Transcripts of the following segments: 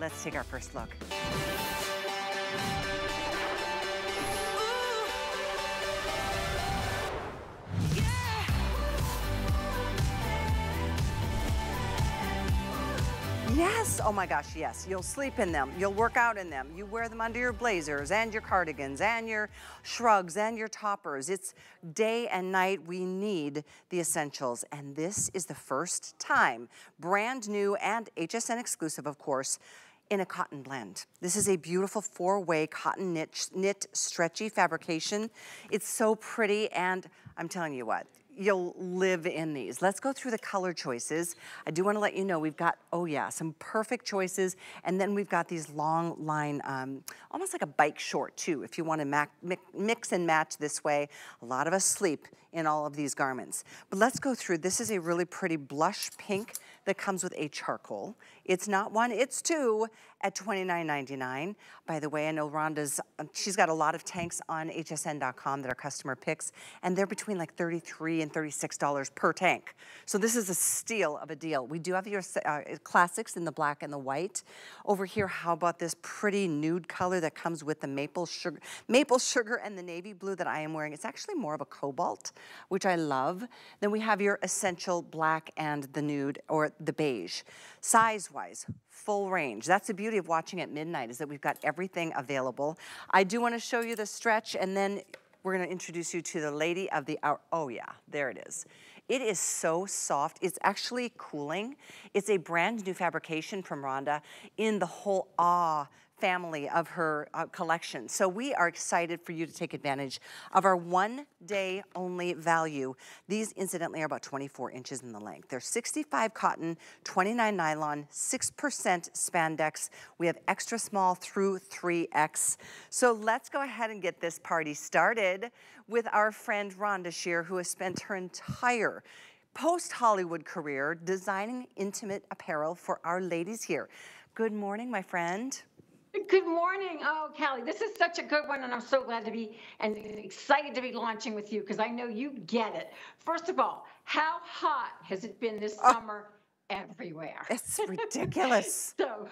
Let's take our first look. Yes, oh my gosh, yes. You'll sleep in them, you'll work out in them. You wear them under your blazers and your cardigans and your shrugs and your toppers. It's day and night, we need the essentials. And this is the first time, brand new and HSN exclusive, of course, in a cotton blend. This is a beautiful four-way cotton knit, knit stretchy fabrication. It's so pretty and I'm telling you what, you'll live in these. Let's go through the color choices. I do wanna let you know we've got, oh yeah, some perfect choices. And then we've got these long line, um, almost like a bike short too, if you wanna mix and match this way. A lot of us sleep in all of these garments. But let's go through, this is a really pretty blush pink that comes with a charcoal. It's not one, it's two at $29.99. By the way, I know Rhonda's, um, she's got a lot of tanks on hsn.com that our customer picks, and they're between like 33 and $36 per tank. So this is a steal of a deal. We do have your uh, classics in the black and the white. Over here, how about this pretty nude color that comes with the maple sugar, maple sugar and the navy blue that I am wearing. It's actually more of a cobalt, which I love. Then we have your essential black and the nude or the beige. Size-wise, full range. That's the beauty of watching at midnight is that we've got everything available. I do wanna show you the stretch and then we're gonna introduce you to the lady of the hour. Oh yeah, there it is. It is so soft. It's actually cooling. It's a brand new fabrication from Rhonda in the whole ah family of her uh, collection. So we are excited for you to take advantage of our one day only value. These incidentally are about 24 inches in the length. They're 65 cotton, 29 nylon, 6% spandex. We have extra small through 3X. So let's go ahead and get this party started with our friend Rhonda Shear, who has spent her entire post-Hollywood career designing intimate apparel for our ladies here. Good morning, my friend. Good morning. Oh, Callie, this is such a good one, and I'm so glad to be and excited to be launching with you because I know you get it. First of all, how hot has it been this oh, summer everywhere? It's ridiculous. so,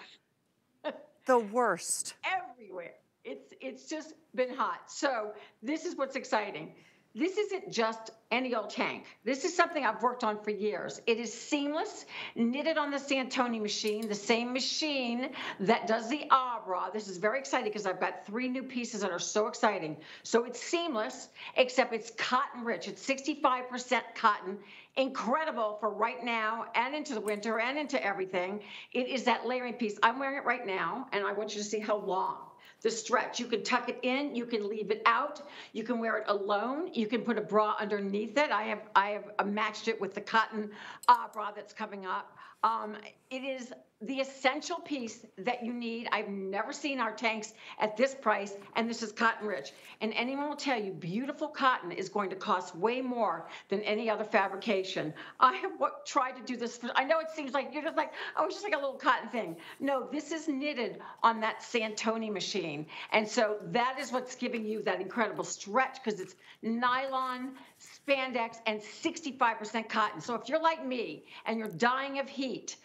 the worst. Everywhere. It's it's just been hot. So this is what's exciting. This isn't just any old tank. This is something I've worked on for years. It is seamless, knitted on the Santoni machine, the same machine that does the Ahh Bra. This is very exciting because I've got three new pieces that are so exciting. So it's seamless, except it's cotton rich. It's 65% cotton. Incredible for right now and into the winter and into everything. It is that layering piece. I'm wearing it right now, and I want you to see how long the stretch. You can tuck it in, you can leave it out, you can wear it alone, you can put a bra underneath it. I have I have matched it with the cotton uh, bra that's coming up. Um, it is the essential piece that you need. I've never seen our tanks at this price, and this is cotton rich. And anyone will tell you, beautiful cotton is going to cost way more than any other fabrication. I have what, tried to do this. For, I know it seems like you're just like, oh, it's just like a little cotton thing. No, this is knitted on that Santoni machine. And so that is what's giving you that incredible stretch because it's nylon, spandex, and 65% cotton. So if you're like me and you're dying of heat,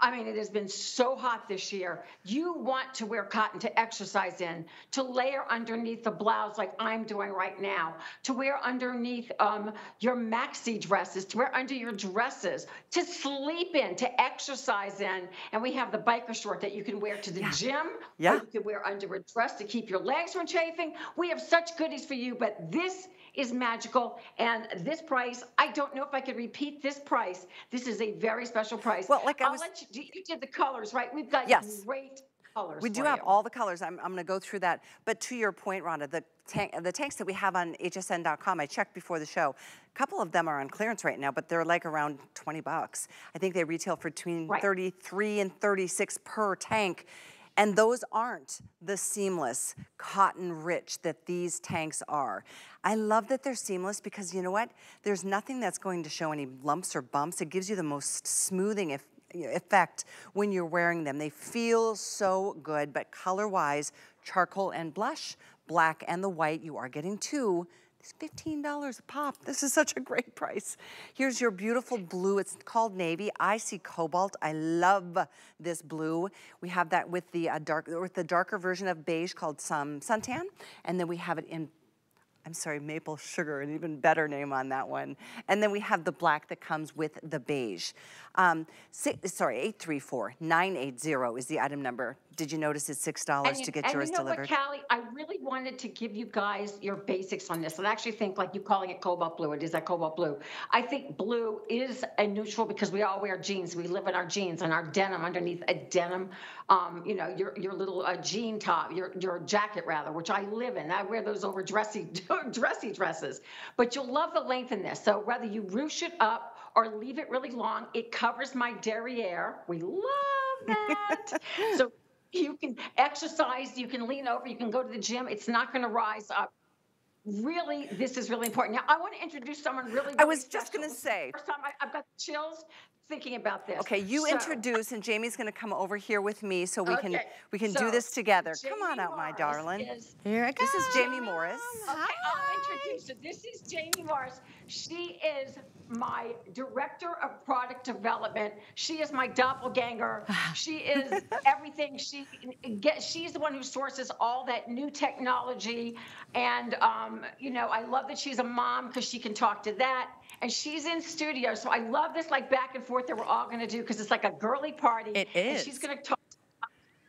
I mean, it has been so hot this year. You want to wear cotton to exercise in, to layer underneath the blouse like I'm doing right now, to wear underneath um, your maxi dresses, to wear under your dresses, to sleep in, to exercise in. And we have the biker short that you can wear to the yeah. gym. Yeah. you can wear under a dress to keep your legs from chafing. We have such goodies for you, but this is magical. And this price, I don't know if I could repeat this price. This is a very special price. Well, like I I'll was, you, you, did the colors, right? We've got yes. great colors. We do have all the colors. I'm, I'm going to go through that. But to your point, Rhonda, the tank, the tanks that we have on hsn.com, I checked before the show. A couple of them are on clearance right now, but they're like around 20 bucks. I think they retail for between right. 33 and 36 per tank. And those aren't the seamless, cotton rich that these tanks are. I love that they're seamless because you know what? There's nothing that's going to show any lumps or bumps. It gives you the most smoothing effect when you're wearing them. They feel so good, but color-wise, charcoal and blush, black and the white, you are getting two It's $15 a pop. This is such a great price. Here's your beautiful blue. It's called navy. I see cobalt. I love this blue. We have that with the uh, dark, with the darker version of beige called some suntan, and then we have it in I'm sorry, maple sugar, an even better name on that one. And then we have the black that comes with the beige. Um, six, sorry, 834-980 is the item number. Did you notice it's $6 you, to get yours you know delivered? What, Callie, I really wanted to give you guys your basics on this. And I actually think like you calling it cobalt blue, it is that cobalt blue. I think blue is a neutral because we all wear jeans. We live in our jeans and our denim underneath a denim, um, you know, your, your little uh, jean top, your, your jacket rather, which I live in. I wear those over dressy, dressy dresses. But you'll love the length in this. So whether you ruche it up or leave it really long. It covers my derriere. We love that. so you can exercise, you can lean over, you can go to the gym. It's not going to rise up. Really, this is really important. Now, I want to introduce someone really. really I was just going to say. First time I, have got chills thinking about this. Okay, you so, introduce, and Jayme's going to come over here with me so we okay. can we can so, do this together. Jayme come on out, Morris my darling. Is, here I come. This is Jayme Morris. Okay, I'll introduce her. This is Jayme Morris. She is my director of product development. She is my doppelganger. she is everything. She gets. She's the one who sources all that new technology, and um, you know, I love that she's a mom because she can talk to that and she's in studio. So I love this like back and forth that we're all going to do because it's like a girly party. It is. And she's going to talk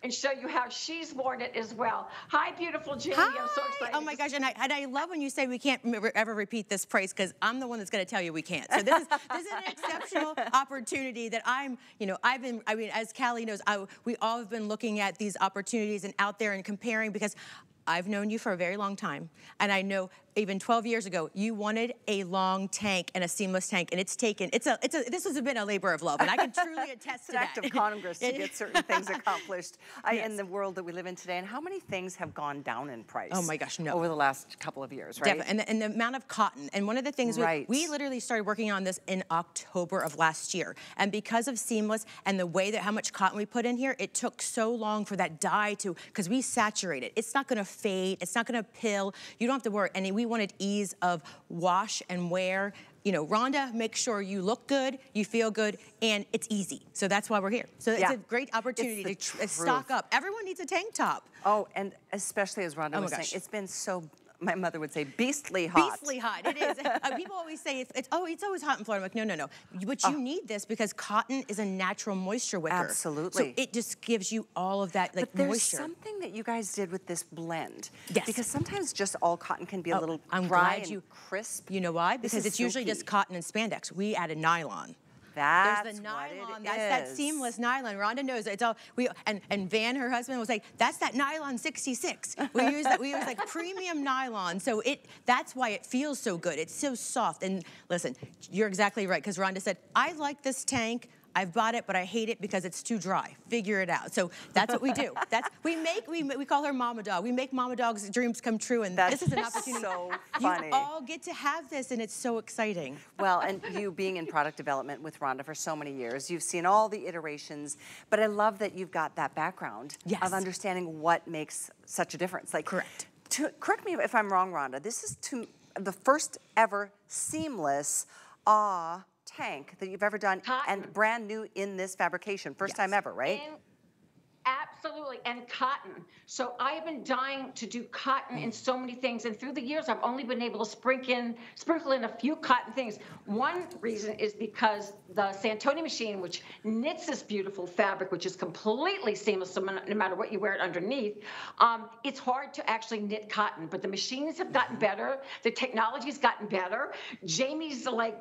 and show you how she's worn it as well. Hi, beautiful Jayme. Hi. I'm so excited. Oh my gosh, and I, and I love when you say we can't ever repeat this praise because I'm the one that's going to tell you we can't. So this is this is an exceptional opportunity that I'm, you know, I've been. I mean, as Callie knows, I, we all have been looking at these opportunities and out there and comparing because I've known you for a very long time, and I know even 12 years ago, you wanted a long tank and a seamless tank, and it's taken. It's a. It's a. This has been a labor of love, and I can truly attest to that. act of Congress to get certain things accomplished uh, I, yes. in the world that we live in today. And how many things have gone down in price? Oh my gosh, no! Over the last couple of years, right? Definitely, and the, and the amount of cotton. And one of the things right. we, we literally started working on this in October of last year, and because of seamless and the way that how much cotton we put in here, it took so long for that dye to because we saturate it. It's not going to fade. It's not going to pill. You don't have to worry. And we wanted ease of wash and wear. You know, Rhonda, make sure you look good, you feel good, and it's easy. So that's why we're here. So yeah. it's a great opportunity to uh, truth. stock up. Everyone needs a tank top. Oh, and especially as Rhonda oh was saying, it's been so my mother would say beastly hot. Beastly hot, it is. uh, people always say, it's, it's, oh, it's always hot in Florida. I'm like, no, no, no. But you oh. need this because cotton is a natural moisture wicker. Absolutely. So it just gives you all of that like but there's moisture. something that you guys did with this blend. Yes. Because sometimes just all cotton can be a oh, little I'm dry glad you, crisp. You know why? Because it's silky. usually just cotton and spandex. We added nylon. That's There's the nylon. that's is. that seamless nylon. Rhonda knows it's all we and and Van, her husband, was like, that's that nylon 66. We use that. We use like premium nylon. So it that's why it feels so good. It's so soft. And listen, you're exactly right because Rhonda said, I like this tank. I've bought it, but I hate it because it's too dry. Figure it out. So that's what we do. That's we make we we call her Mama Dog. We make Mama Dog's dreams come true, and that's this is an opportunity. So funny. You all get to have this, and it's so exciting. Well, and you being in product development with Rhonda for so many years, you've seen all the iterations. But I love that you've got that background yes. of understanding what makes such a difference. Like correct. To, correct me if I'm wrong, Rhonda. This is to the first ever seamless ah tank that you've ever done Cotton. and brand new in this fabrication. First yes. time ever, right? Absolutely, and cotton. So I have been dying to do cotton in so many things, and through the years, I've only been able to sprinkle in, sprinkle in a few cotton things. One reason is because the Santoni machine, which knits this beautiful fabric, which is completely seamless, no matter what you wear it underneath, um, it's hard to actually knit cotton. But the machines have gotten better, the technology's gotten better. Jayme's like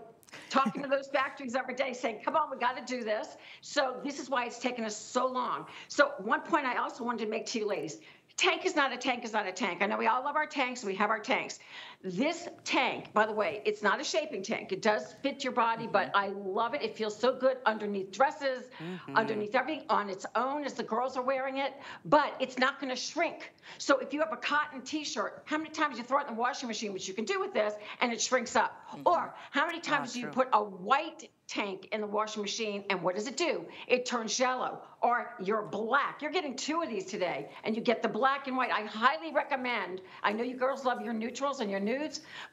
talking to those factories every day saying, come on, we got to do this. So this is why it's taken us so long. So one point I also wanted to make to you ladies, tank is not a tank is not a tank. I know we all love our tanks. We have our tanks. This tank, by the way, it's not a shaping tank. It does fit your body, mm-hmm. but I love it. It feels so good underneath dresses, mm-hmm. underneath everything on its own as the girls are wearing it, but it's not going to shrink. So if you have a cotton t-shirt, how many times you throw it in the washing machine, which you can do with this, and it shrinks up? Mm-hmm. Or how many times do you put a white tank in the washing machine, and what does it do? It turns yellow or you're black. You're getting two of these today, and you get the black and white. I highly recommend. I know you girls love your neutrals and your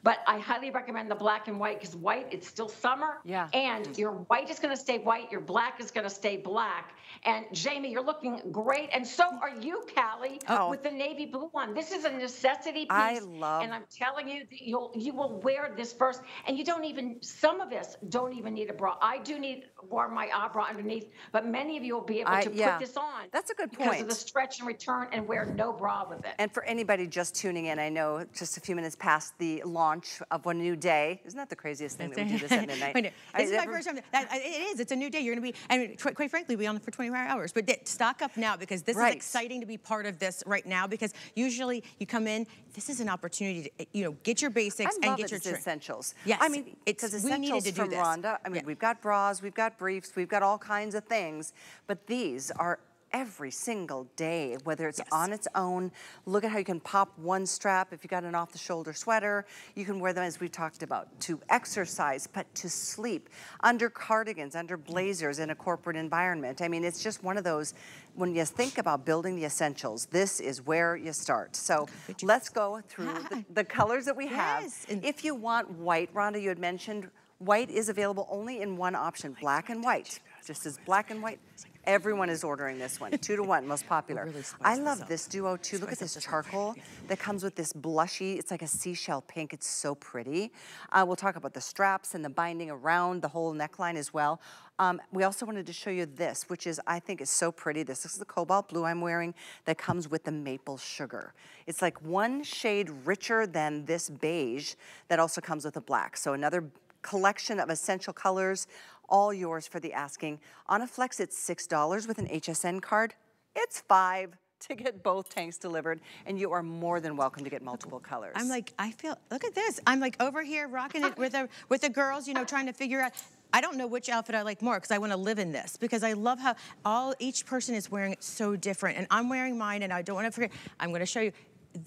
but I highly recommend the black and white because white it's still summer. Yeah. And your white is going to stay white. Your black is going to stay black. And Jayme, you're looking great, and so are you, Callie, Oh. with the navy blue one. This is a necessity piece. I love- And I'm telling you, that you'll you will wear this first, and you don't even. Some of us don't even need a bra. I do need wear my bra underneath, but many of you will be able I- to yeah. put this on. That's a good point. Because of the stretch and return, and wear no bra with it. And for anybody just tuning in, I know just a few minutes past the launch of a new day. Isn't that the craziest thing that we do this at midnight? Know. I- This is my first time. That, it is. It's a new day. You're going to be, I mean, quite frankly, be on for 24 hours. But stock up now because this Right. is exciting to be part of this right now. Because usually you come in, this is an opportunity to, eh, you know, get your basics and get your essentials. Yes, I mean, it's- because we needed essentials to do from this. Rhonda. I mean, Yeah. we've got bras, we've got briefs, we've got all kinds of things, but these are every single day, whether it's Yes. on its own. Look at how you can pop one strap if you got an off-the-shoulder sweater. You can wear them as we talked about to exercise, but to sleep, under cardigans, under blazers in a corporate environment. I mean, it's just one of those. When you think about building the essentials, this is where you start. So let's go through the, the colors that we have. Yes, If you want white, Rhonda, you had mentioned white is available only in one option, black and white. Just as black and white. Everyone is ordering this one, two to one, most popular. really I love this duo too. Look at this charcoal that comes with this blushy, it's like a seashell pink. It's so pretty. Uh, we'll talk about the straps and the binding around the whole neckline as well. Um, we also wanted to show you this, which is, I think is so pretty. This is the cobalt blue I'm wearing that comes with the maple sugar. It's like one shade richer than this beige that also comes with a black. So another collection of essential colors, all yours for the asking. On a Flex, it's $6 with an HSN card. It's five to get both tanks delivered, and you are more than welcome to get multiple colors. I'm like, I feel, look at this. I'm like over here rocking it with the, with the girls, you know, trying to figure out. I don't know which outfit I like more because I want to live in this because I love how all each person is wearing it so different. And I'm wearing mine and I don't want to forget. I'm going to show you.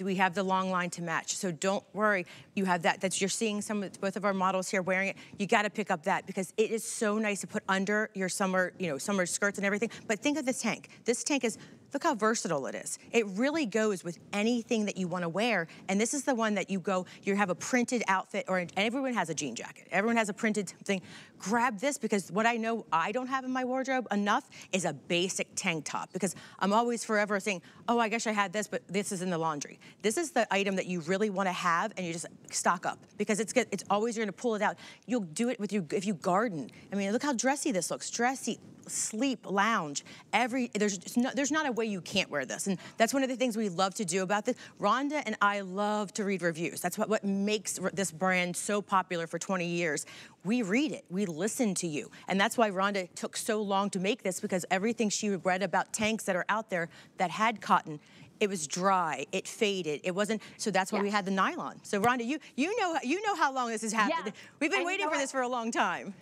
We have the long line to match, so don't worry. You have that. That's you're seeing some of both of our models here wearing it. You got to pick up that because it is so nice to put under your summer, you know, summer skirts and everything. But think of this tank. This tank is Look how versatile it is. It really goes with anything that you want to wear. And this is the one that you go, you have a printed outfit, or everyone has a jean jacket. Everyone has a printed thing. Grab this because what I know I don't have in my wardrobe enough is a basic tank top because I'm always forever saying, oh, I guess I had this, but this is in the laundry. This is the item that you really want to have and you just stock up because it's. It's always you're going to pull it out. You'll do it with you if you garden. I mean, look how dressy this looks. Dressy, sleep, lounge. Every there's no, there's not a way you can't wear this, and that's one of the things we love to do about this. Rhonda and I love to read reviews. That's what what makes this brand so popular for 20 years. We read it, we listen to you, and that's why Rhonda took so long to make this because everything she read about tanks that are out there that had cotton. It was dry. It faded. It wasn't. So that's why we had the nylon. So Rhonda, you you know you know how long this has happened. Yeah. We've been And you waiting know for what? this for a long time.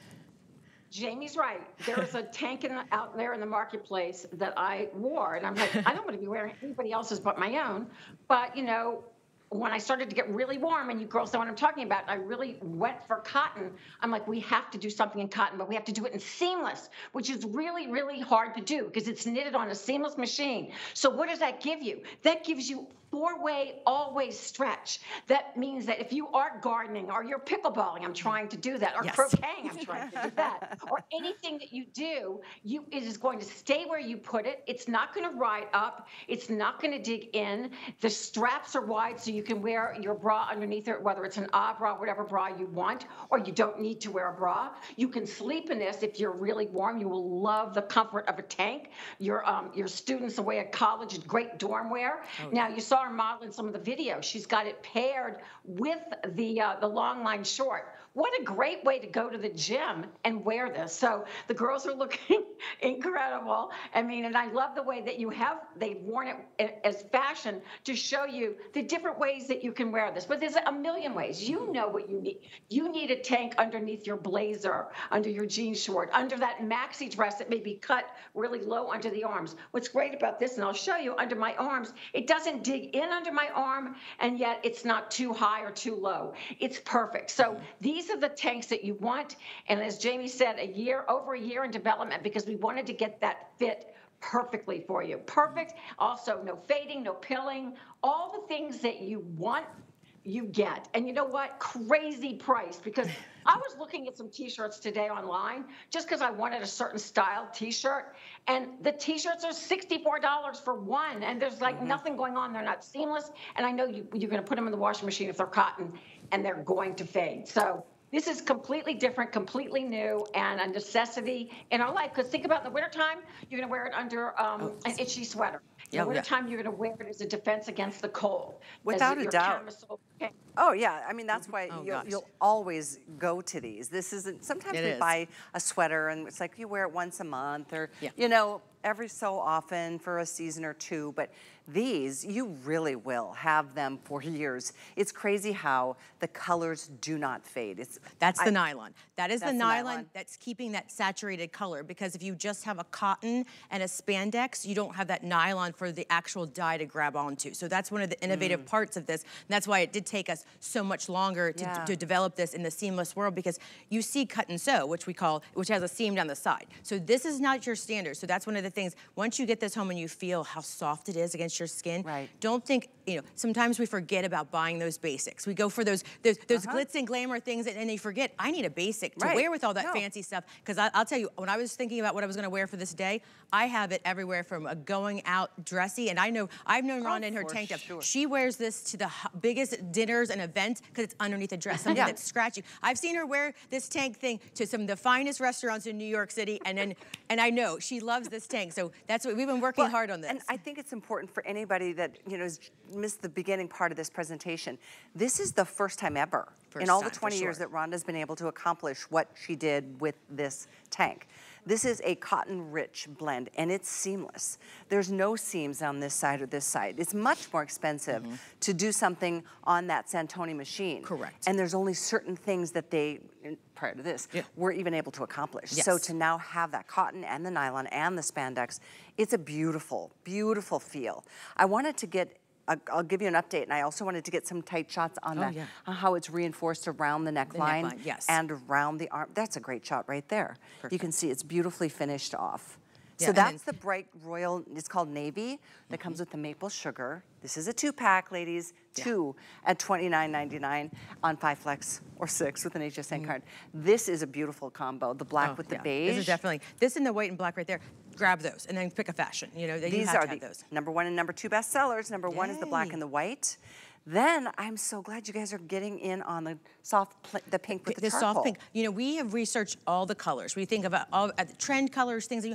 Jayme's right. There is a tank in the, out there in the marketplace that I wore, and I'm like, I don't want to be wearing anybody else's but my own. But you know, when I started to get really warm, and you girls know what I'm talking about, I really went for cotton. I'm like, we have to do something in cotton, but we have to do it in seamless, which is really, really hard to do because it's knitted on a seamless machine. So what does that give you? That gives you four-way always stretch. That means that if you are gardening or you're pickleballing, I'm trying to do that, or Yes. crocheting, I'm trying to do that, or anything that you do, you it is going to stay where you put it. It's not going to ride up. It's not going to dig in. The straps are wide, so you can wear your bra underneath it, whether it's an ah bra, whatever bra you want, or you don't need to wear a bra. You can sleep in this if you're really warm. You will love the comfort of a tank. Your um, your students away at college, great dorm wear. now you saw her model in some of the videos. She's got it paired with the uh, the long line short. What a great way to go to the gym and wear this. So the girls are looking incredible. I mean, and I love the way that you have, they've worn it as fashion to show you the different ways that you can wear this. But there's a million ways. You mm-hmm. know what you need. You need a tank underneath your blazer, under your jean short, under that maxi dress that may be cut really low under the arms. What's great about this, and I'll show you under my arms, it doesn't dig in under my arm, and yet it's not too high or too low. It's perfect. So mm-hmm. these these are the tanks that you want. And as Jayme said, a year, over a year in development because we wanted to get that fit perfectly for you. Perfect. Also, no fading, no pilling, all the things that you want you get. And you know what? Crazy price because I was looking at some t-shirts today online just because I wanted a certain style t-shirt. And the t-shirts are $64 for one. And there's like mm-hmm. nothing going on. They're not seamless. And I know you, you're going to put them in the washing machine if they're cotton and they're going to fade. So this is completely different, completely new, and a necessity in our life. Because think about in the wintertime, you're going to wear it under um, oh. an itchy sweater. In the wintertime, yeah. you're going to wear it as a defense against the cold. Without a doubt. Oh yeah, I mean that's why oh, you'll, you'll, always go to these. This isn't. Sometimes it we is. buy a sweater and it's like you wear it once a month or yeah. you know every so often for a season or two, but these, you really will have them for years. It's crazy how the colors do not fade. It's That's I, the nylon. That is the nylon, the nylon, that's keeping that saturated color because if you just have a cotton and a spandex, you don't have that nylon for the actual dye to grab onto. So that's one of the innovative mm. parts of this. And that's why it did take us so much longer to, yeah. to develop this in the seamless world because you see cut and sew, which we call, which has a seam down the side. So this is not your standard. So that's one of the things, once you get this home and you feel how soft it is against your skin, right. don't think, you know, sometimes we forget about buying those basics. We go for those those, those uh -huh. glitz and glamour things and, and they forget, I need a basic to right. wear with all that no. fancy stuff. Because I'll tell you, when I was thinking about what I was gonna wear for this day, I have it everywhere from a going out dressy, and I know, I've known Rhonda oh, in her tank top. Sure. She wears this to the biggest dinners and events because it's underneath a dress, something yeah. that's scratchy. I've seen her wear this tank thing to some of the finest restaurants in New York City, and then, and I know she loves this tank. So that's what we've been working well, hard on this. And I think it's important for anybody that you know has missed the beginning part of this presentation. This is the first time ever first in all the 20 years that Rhonda's been able to accomplish what she did with this tank. This is a cotton rich blend and it's seamless. There's no seams on this side or this side. It's much more expensive mm -hmm. to do something on that Santoni machine. Correct. And there's only certain things that they, prior to this, yeah. were even able to accomplish. Yes. So to now have that cotton and the nylon and the spandex, it's a beautiful, beautiful feel. I wanted to get I'll give you an update, and I also wanted to get some tight shots on oh, that, yeah. how it's reinforced around the neckline, the neckline yes. and around the arm. That's a great shot right there. Perfect. You can see it's beautifully finished off. Yeah, so that's the bright royal, it's called navy, that mm -hmm. comes with the maple sugar. This is a two pack, ladies, two yeah. at $29.99 on five flex or six with an HSN mm -hmm. card. This is a beautiful combo, the black oh, with the yeah. beige. This is definitely, this and the white and black right there grab those and then pick a fashion. You know, these you are the those. number one and number two best sellers. Number Yay. one is the black and the white. Then I'm so glad you guys are getting in on the soft, the pink with the, the charcoal. soft pink. You know, we have researched all the colors. We think about all uh, trend colors, things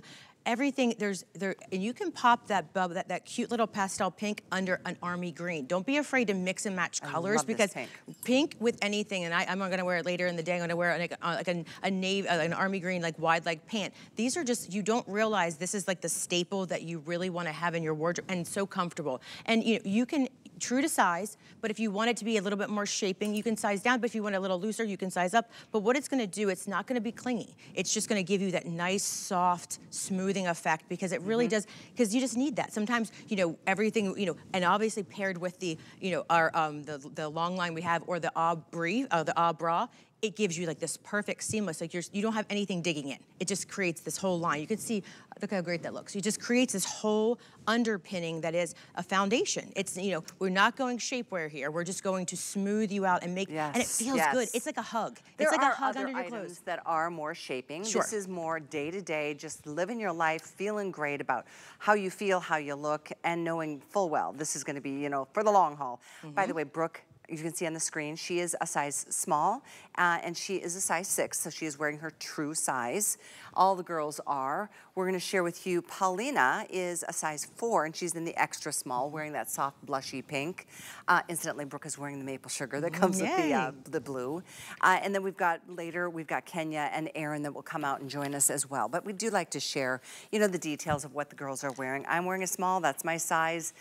everything there's there and you can pop that bub that, that cute little pastel pink under an army green don't be afraid to mix and match colors because pink. pink. with anything and I, am gonna wear it later in the day I'm gonna wear like, uh, like an, a navy uh, an army green like wide leg pant these are just you don't realize this is like the staple that you really want to have in your wardrobe and so comfortable and you know you can true to size, but if you want it to be a little bit more shaping, you can size down, but if you want it a little looser, you can size up. But what it's gonna do, it's not gonna be clingy. It's just gonna give you that nice, soft, smoothing effect because it really mm -hmm. does, because you just need that. Sometimes, you know, everything, you know, and obviously paired with the, you know, our, um, the, the long line we have or the Abri, uh, the Ahh Bra, it gives you like this perfect seamless, like you're, you don't have anything digging in. It just creates this whole line. You can see, look how great that looks. It just creates this whole underpinning that is a foundation. It's, you know, we're not going shapewear here. We're just going to smooth you out and make, yes, and it feels yes. good. It's like a hug. There it's like a hug under your clothes. that are more shaping. Sure. This is more day to day, just living your life, feeling great about how you feel, how you look, and knowing full well this is gonna be, you know, for the long haul. Mm -hmm. By the mm-hmm. way, Brooke you can see on the screen, she is a size small uh, and she is a size six, so she is wearing her true size. All the girls are. We're gonna share with you, Paulina is a size four and she's in the extra small, wearing that soft blushy pink. Uh, incidentally, Brooke is wearing the maple sugar that comes with the, uh, the blue. Uh, and then we've got later, we've got Kenya and Erin that will come out and join us as well. But we do like to share, you know, the details of what the girls are wearing. I'm wearing a small, that's my size.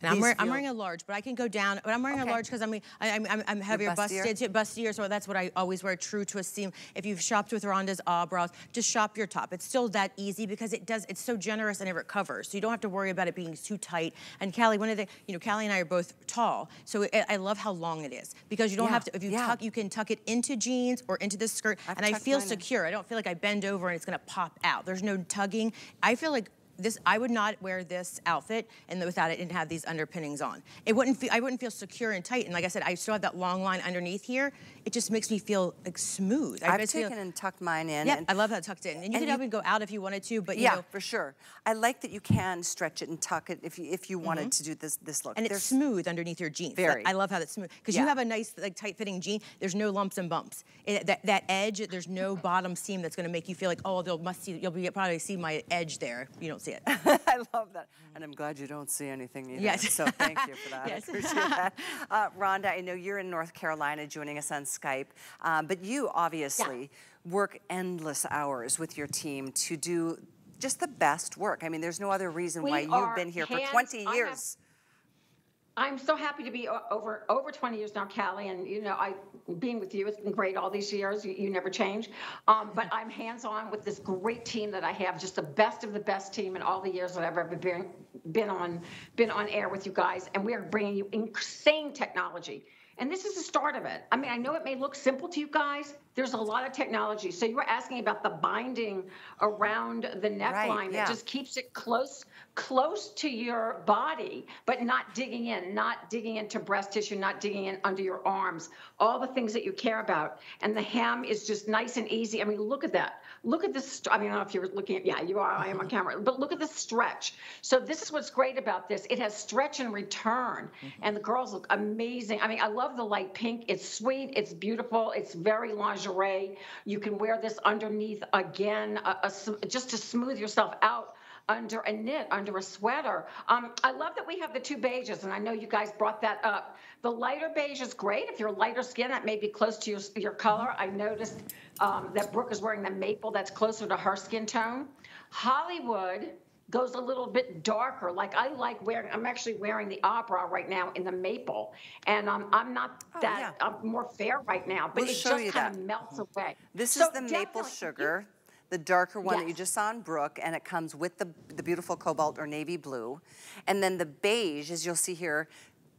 And I'm, wearing, I'm wearing a large, but I can go down. But I'm wearing okay. a large because I'm, I'm, I'm, I'm heavier, bustier? busted, bustier. So that's what I always wear, true to a seam. If you've shopped with Rhonda's ah bras, just shop your top. It's still that easy because it does. It's so generous and it recovers. So you don't have to worry about it being too tight. And Callie, one of the, you know, Callie and I are both tall, so it, I love how long it is because you don't yeah. have to. If you yeah. tuck, you can tuck it into jeans or into the skirt, I've and I feel secure. In. I don't feel like I bend over and it's gonna pop out. There's no tugging. I feel like this I would not wear this outfit and without it and have these underpinnings on. It wouldn't feel I wouldn't feel secure and tight. And like I said, I still have that long line underneath here. It just makes me feel like smooth. I have taken feel, and tucked mine in. Yeah, I love that tucked in. And you and could even go out if you wanted to, but yeah, know. for sure. I like that you can stretch it and tuck it if you if you wanted mm -hmm. to do this this look. And it's smooth underneath your jeans. Very. I love how that's smooth because yeah. you have a nice like tight fitting jean. There's no lumps and bumps. It, that that edge, there's no bottom seam that's going to make you feel like oh they'll must see you'll be probably see my edge there. You don't see it. love that. And I'm glad you don't see anything either. Yes. So thank you for that. yes. I appreciate that. Uh, Rhonda, I know you're in North Carolina joining us on Skype, um, but you obviously yeah. work endless hours with your team to do just the best work. I mean, there's no other reason we why you've been here for 20 years. I'm so happy to be over over 20 years now, Callie, and you know, I being with you, it's been great all these years. You, you never change. Um, but I'm hands-on with this great team that I have, just the best of the best team in all the years that I've ever been been on been on air with you guys, and we are bringing you insane technology. And this is the start of it. I mean, I know it may look simple to you guys. There's a lot of technology. So you were asking about the binding around the neckline right, yeah. that just keeps it close close to your body, but not digging in, not digging into breast tissue, not digging in under your arms, all the things that you care about. And the hem is just nice and easy. I mean, look at that. Look at this. I mean, I don't know if you're looking at, yeah, you are, I am on camera, but look at the stretch. So this is what's great about this. It has stretch and return, mm-hmm. and the girls look amazing. I mean, I love the light pink. It's sweet, it's beautiful, it's very lingerie. You can wear this underneath again, a, a, just to smooth yourself out under a knit, under a sweater. Um, I love that we have the two beiges, and I know you guys brought that up. The lighter beige is great. If you're lighter skin, that may be close to your, your color. I noticed um, that Brooke is wearing the maple that's closer to her skin tone. Hollywood goes a little bit darker. Like I like wearing, I'm actually wearing the opera right now in the maple. And um, I'm not oh, that, yeah. I'm more fair right now, but we'll it just kind of melts away. This so is the maple sugar the darker one yes. that you just saw in Brooke, and it comes with the, the beautiful cobalt or navy blue. And then the beige, as you'll see here,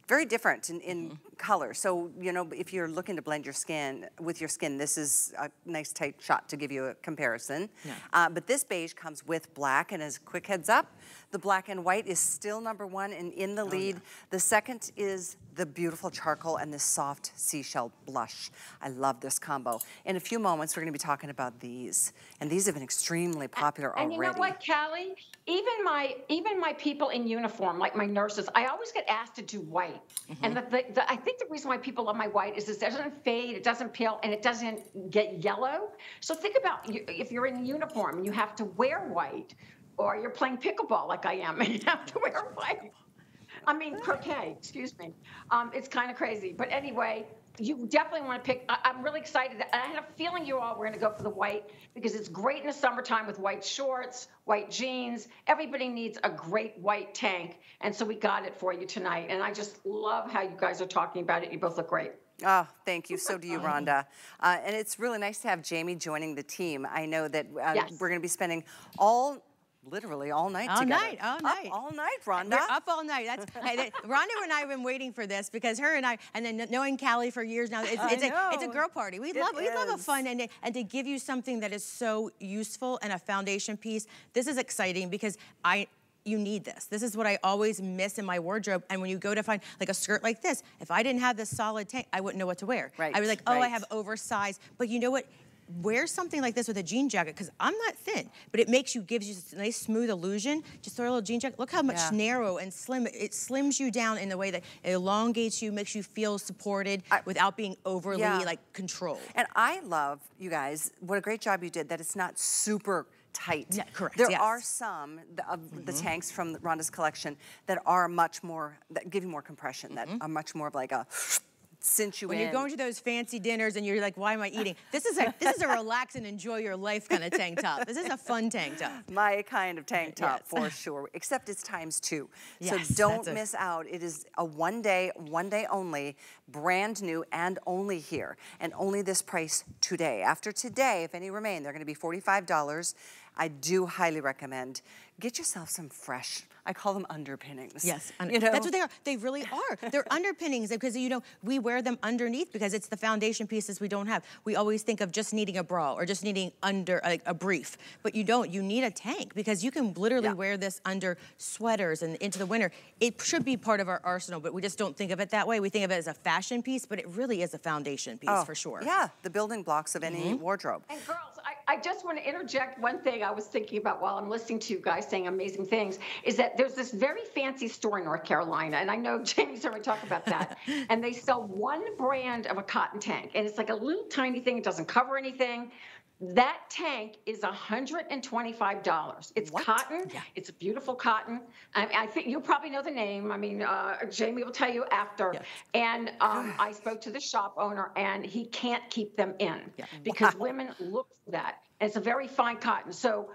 very different in, in mm -hmm. color. So, you know, if you're looking to blend your skin with your skin, this is a nice tight shot to give you a comparison. Yeah. Uh, but this beige comes with black, and as a quick heads up, the black and white is still number one and in the oh, lead. Yeah. The second is the beautiful charcoal and the soft seashell blush. I love this combo. In a few moments, we're gonna be talking about these. And these have been extremely popular and, already. And you know what, Callie? Even my even my people in uniform, like my nurses, I always get asked to do white. Mm -hmm. And the, the, the, I think the reason why people love my white is it doesn't fade, it doesn't peel, and it doesn't get yellow. So think about if you're in uniform and you have to wear white, or you're playing pickleball like I am and you have to wear white. I mean, croquet, excuse me. Um, it's kind of crazy. But anyway, you definitely want to pick. I, am really excited. I had a feeling you all were going to go for the white because it's great in the summertime with white shorts, white jeans. Everybody needs a great white tank. And so we got it for you tonight. And I just love how you guys are talking about it. You both look great. Oh, thank you. So do you, Rhonda. Uh, and it's really nice to have Jayme joining the team. I know that uh, yes. we're going to be spending all literally all night all together. night, all night. Up all night, Rhonda. We're up all night. That's hey, Rhonda and I have been waiting for this because her and I, and then knowing Callie for years now, it's, it's, a, it's a, girl party. We it love is. we love a fun and and to give you something that is so useful and a foundation piece. This is exciting because I you need this. This is what I always miss in my wardrobe. And when you go to find like a skirt like this, if I didn't have this solid tank, I wouldn't know what to wear. Right. I was like, oh, right. I have oversized. But you know what? Wear something like this with a jean jacket because I'm not thin, but it makes you, gives you a nice smooth illusion. Just throw a little jean jacket. Look how much yeah. narrow and slim, it slims you down in the way that it elongates you, makes you feel supported I, without being overly yeah. like controlled. And I love, you guys, what a great job you did that it's not super tight. Yeah, correct. There yes. are some of mm -hmm. the tanks from Rhonda's collection that are much more, that give you more compression, mm -hmm. that mm-hmm. are much more of like a cinch you when in. you're going to those fancy dinners and you're like, why am I eating? This is a this is a relax and enjoy your life kind of tank top. This is a fun tank top. My kind of tank top Yes. for sure, except it's times two. Yes, so don't a- miss out. It is a one day, one day only, brand new and only here. And only this price today. After today, if any remain, they're gonna be $45. I do highly recommend, get yourself some fresh, I call them underpinnings. Yes, un- you know? that's what they are. They really are. They're underpinnings because you know we wear them underneath because it's the foundation pieces we don't have. We always think of just needing a bra or just needing under like a brief, but you don't. You need a tank because you can literally Yeah. wear this under sweaters and into the winter. It should be part of our arsenal, but we just don't think of it that way. We think of it as a fashion piece, but it really is a foundation piece Oh, for sure. Yeah, the building blocks of any Mm-hmm. wardrobe. And girls, I, I just want to interject one thing I was thinking about while I'm listening to you guys saying amazing things is that there's this very fancy store in North Carolina, and I know Jayme's already talked about that. and they sell one brand of a cotton tank, and it's like a little tiny thing, it doesn't cover anything. That tank is $125. It's What? cotton. It's a beautiful cotton. I, I think you'll probably know the name. I mean, uh, Jayme will tell you after. Yeah. And um, I spoke to the shop owner, and he can't keep them in because women look for that. And it's a very fine cotton. So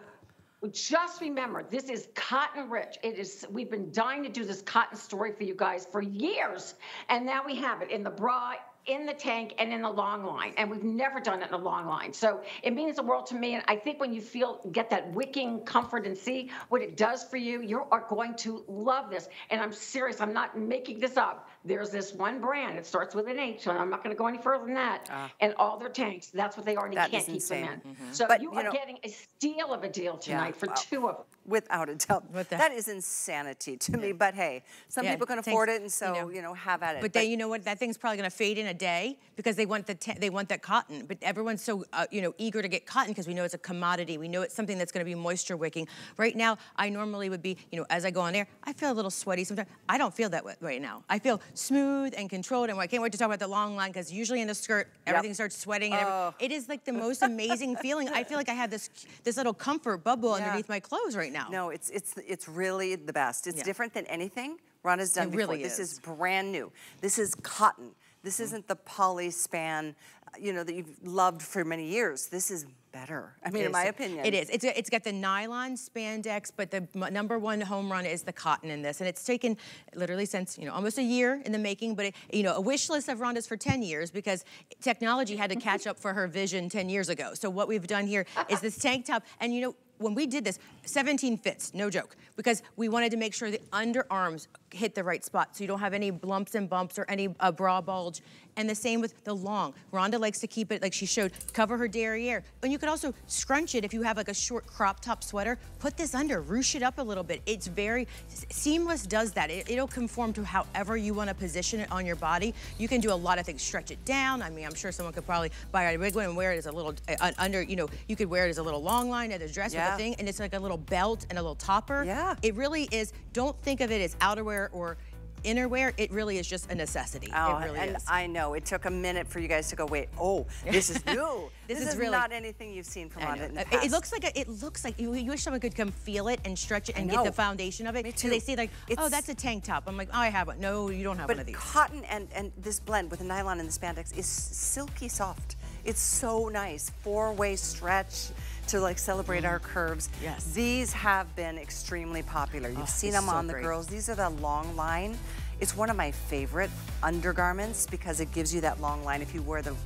just remember, this is cotton rich. It is. We've been dying to do this cotton story for you guys for years, and now we have it in the bra. In the tank and in the long line, and we've never done it in the long line. So it means the world to me. And I think when you feel get that wicking comfort and see what it does for you, you are going to love this. And I'm serious. I'm not making this up. There's this one brand. It starts with an H, and I'm not going to go any further than that. Ah. and all their tanks, that's what they are, and you That can't keep them in. Mm-hmm. So But, you you are know- getting a steal of a deal tonight for wow. two of them. Without a doubt. What the- that is insanity to me, but hey, some Yeah, people can afford it, and you so, know. you know, have at it. But then you know what? That thing's probably going to fade in a day because they want the they want that cotton. But everyone's so uh, you know eager to get cotton because we know it's a commodity. We know it's something that's going to be moisture wicking. Right now, I normally would be you know as I go on air, I feel a little sweaty sometimes. I don't feel that way right now. I feel smooth and controlled, and I can't wait to talk about the long line because usually in the skirt everything starts sweating. And every- Oh. it is like the most amazing feeling. I feel like I have this this little comfort bubble Yeah. underneath my clothes right now. No, it's it's it's really the best. It's Yeah. different than anything Rhonda's done It before. really this is. is brand new. This is cotton. This isn't the poly span, uh, you know, that you've loved for many years. This is better. I mean, It in my opinion, It is. It's, it's got the nylon spandex, but the m- number one home run is the cotton in this. And it's taken literally since, you know, almost a year in the making, but, it, you know, a wish list of Rhonda's for 10 years because technology had to catch up for her vision 10 years ago. So what we've done here is this tank top. And, you know, when we did this, 17 fits, no joke, because we wanted to make sure the underarms hit the right spot so you don't have any lumps and bumps or any uh, bra bulge. And the same with the long. Rhonda likes to keep it, like she showed, cover her derriere. And you could also scrunch it if you have like a short crop top sweater. Put this under, ruche it up a little bit. It's very, Seamless does that. It, it'll conform to however you want to position it on your body. You can do a lot of things. Stretch it down. I mean, I'm sure someone could probably buy a big one and wear it as a little, uh, under, you know, you could wear it as a little long line, as a dress with a thing, and it's like a little belt and a little topper. Yeah. It really is, don't think of it as outerwear or innerwear. It really is just a necessity. Oh, it really and is. I know it took a minute for you guys to go. Wait, oh, this is new. This is is really- not anything you've seen from I Rhonda in the It- past. It looks like a, it looks like you, you wish someone could come feel it and stretch it and get the foundation of it. Me So they too. say like, oh, that's a tank top. I'm like, oh, I have one. No, you don't have one of But these. cotton and, and this blend with the nylon and the spandex is silky soft. It's so nice. Four-way stretch to like celebrate our curves. Mm. Yes. These have been extremely popular. You've Oh, seen them so on the great. girls. These are the long line. It's one of my favorite undergarments because it gives you that long line if you wear them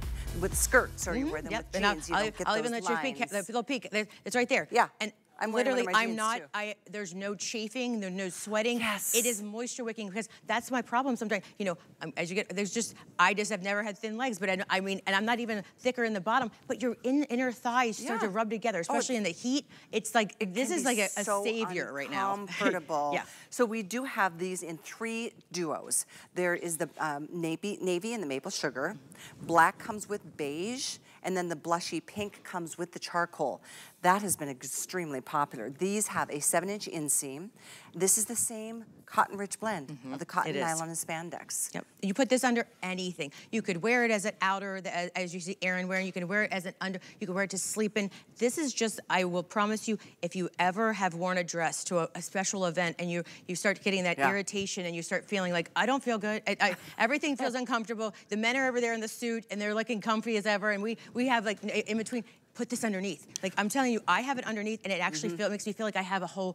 with skirts or you wear them Mm-hmm. Yep. with and I'll, jeans. you I'll, don't get I'll those even let you peek. lines. The little peek. There- It's right there. Yeah. And I'm wearing one of literally, I'm not. too. I there's no chafing. There's no sweating. Yes. It is moisture wicking because that's my problem. Sometimes, you know, um, as you get, there's just I just have never had thin legs, but I, I mean, and I'm not even thicker in the bottom. But your in, inner thighs start to rub together, especially in the heat. It's like this is like a, a so savior right now. Comfortable. yeah. So we do have these in three duos. There is the um, navy, navy and the maple sugar. Black comes with beige, and then the blushy pink comes with the charcoal. That has been extremely popular. These have a seven inch inseam. This is the same cotton-rich blend mm -hmm. of the cotton, nylon, and spandex. Yep. You put this under anything. You could wear it as an outer, as you see Erin wearing. You can wear it as an under. You can wear it to sleep in. This is just. I will promise you, if you ever have worn a dress to a, a special event and you you start getting that yeah. irritation and you start feeling like I don't feel good. I, I, everything feels uncomfortable. The men are over there in the suit and they're looking comfy as ever, and we we have like in between put this underneath. Like I'm telling you, I have it underneath and it actually mm -hmm. feel, makes me feel like I have a whole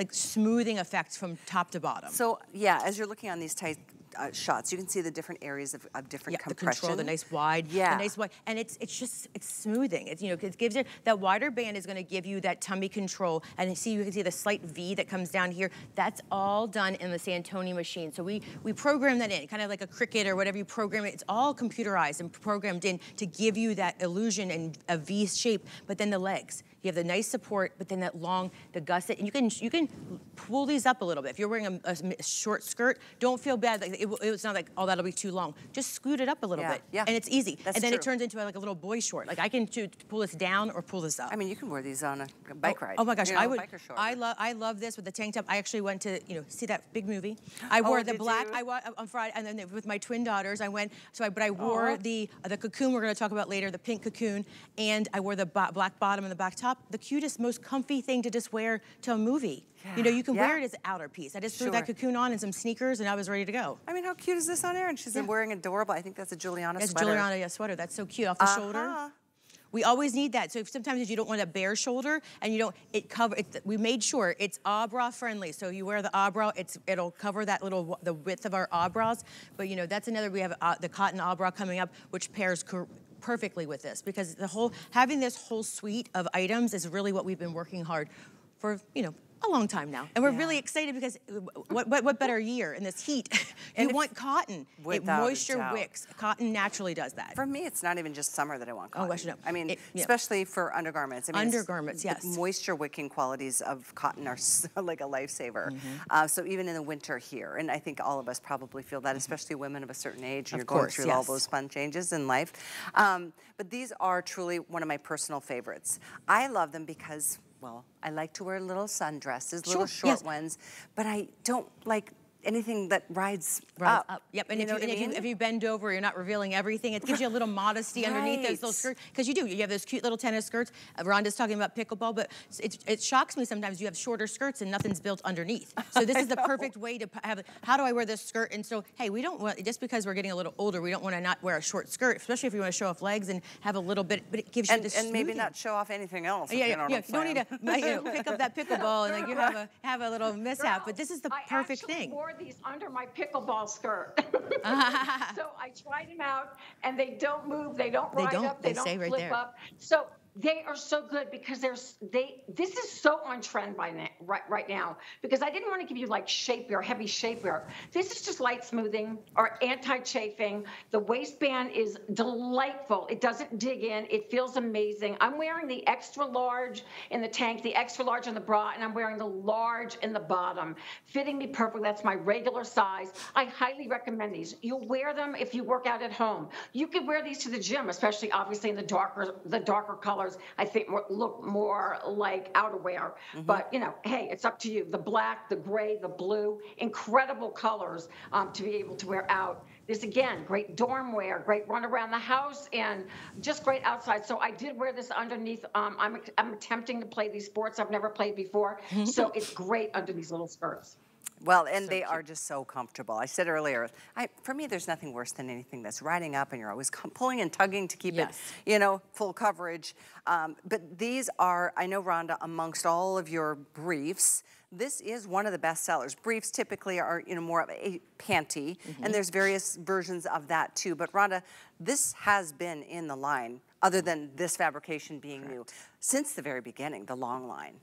like smoothing effect from top to bottom. So yeah, as you're looking on these tight uh, shots. You can see the different areas of, of different yeah, compression. the control, the nice wide, yeah, the nice wide, and it's it's just it's smoothing. It's you know it gives it that wider band is going to give you that tummy control, and see you can see the slight V that comes down here. That's all done in the Santoni machine. So we we program that in, kind of like a Cricut or whatever you program it. It's all computerized and programmed in to give you that illusion and a V shape. But then the legs, you have the nice support, but then that long, the gusset, and you can you can pull these up a little bit. If you're wearing a, a short skirt, don't feel bad. Like it, it's not like, oh, that'll be too long. Just scoot it up a little yeah, bit, yeah. and it's easy. That's and then true. it turns into like a little boy short. Like I can pull this down or pull this up. I mean, you can wear these on a bike oh, ride. Oh my gosh, you know, I would. I love I love this with the tank top. I actually went to you know see that big movie. I oh, wore the black. You? I wore on Friday, and then with my twin daughters, I went. So I but I wore the uh, the cocoon. We're going to talk about later, the pink cocoon, and I wore the black bottom and the black top. The cutest, most comfy thing to just wear to a movie. Yeah. You know, you can yeah. wear it as an outer piece. I just sure. threw that cocoon on and some sneakers, and I was ready to go. I mean, how cute is this on Erin? She's yeah. wearing adorable. I think that's a Juliana that's sweater. That's a Giuliana sweater. That's so cute off the uh -huh. shoulder. We always need that. So if sometimes if you don't want a bare shoulder and you don't, it cover. It, we made sure it's Ahh Bra friendly. So you wear the Ahh Bra, it's it'll cover that little the width of our Ahh Bras. But you know that's another. We have uh, the cotton Ahh Bra coming up, which pairs perfectly with this because the whole having this whole suite of items is really what we've been working hard for. You know, a long time now. And we're yeah. really excited because what, what, what, better year in this heat? you want cotton. It moisture wicks. Cotton naturally does that. For me, it's not even just summer that I want cotton. Oh, I should know. I mean, it, yeah. especially for undergarments. I mean, undergarments, yes. The moisture wicking qualities of cotton are so, like a lifesaver. Mm -hmm. uh, so even in the winter here, and I think all of us probably feel that, mm-hmm. especially women of a certain age, of you're course, going through yes. all those fun changes in life. Um, but these are truly one of my personal favorites. I love them because well, I like to wear little sundresses, little short yes. ones, but I don't like anything that rides, rides up. up. Yep, and, you if, you, and if, you, if, you, bend over, you're not revealing everything. It gives you a little modesty right. underneath those little skirts. Because you do, you have those cute little tennis skirts. Uh, Rhonda's talking about pickleball, but it, it, shocks me sometimes you have shorter skirts and nothing's built underneath. So this is the perfect way to have, how do I wear this skirt? And so, hey, we don't want, just because we're getting a little older, we don't want to not wear a short skirt, especially if you want to show off legs and have a little bit, but it gives you and, this And maybe not show off anything else. Yeah, yeah, you, know yeah. You don't need to you know, pick up that pickleball and like you have a, have a little mishap, but this is the perfect thing. Wore these under my pickleball skirt. so I tried them out, and they don't move. They don't ride they don't, up. They, they don't flip right up. So they are so good because there's they this is so on trend by now, right right now because I didn't want to give you like shapewear, heavy shapewear. This is just light smoothing or anti-chafing. The waistband is delightful. It doesn't dig in. It feels amazing. I'm wearing the extra large in the tank, the extra large in the bra, and I'm wearing the large in the bottom. Fitting me perfect. That's my regular size. I highly recommend these. You'll wear them if you work out at home. You could wear these to the gym, especially obviously in the darker the darker color colors, I think look more like outerwear. Mm-hmm. But, you know, hey, it's up to you. The black, the gray, the blue, incredible colors um, to be able to wear out. This again, great dorm wear, great run around the house, and just great outside. So I did wear this underneath. Um, I'm, I'm attempting to play these sports I've never played before. so it's great under these little skirts. Well, and so they cute. are just so comfortable. I said earlier, I, for me, there's nothing worse than anything that's riding up and you're always pulling and tugging to keep yes. it, you know, full coverage. Um, but these are, I know, Rhonda, amongst all of your briefs, this is one of the best sellers. Briefs typically are, you know, more of a panty, mm -hmm. and mm-hmm. there's various versions of that too. But Rhonda, this has been in the line, other than this fabrication being Correct. new, since the very beginning, the long line.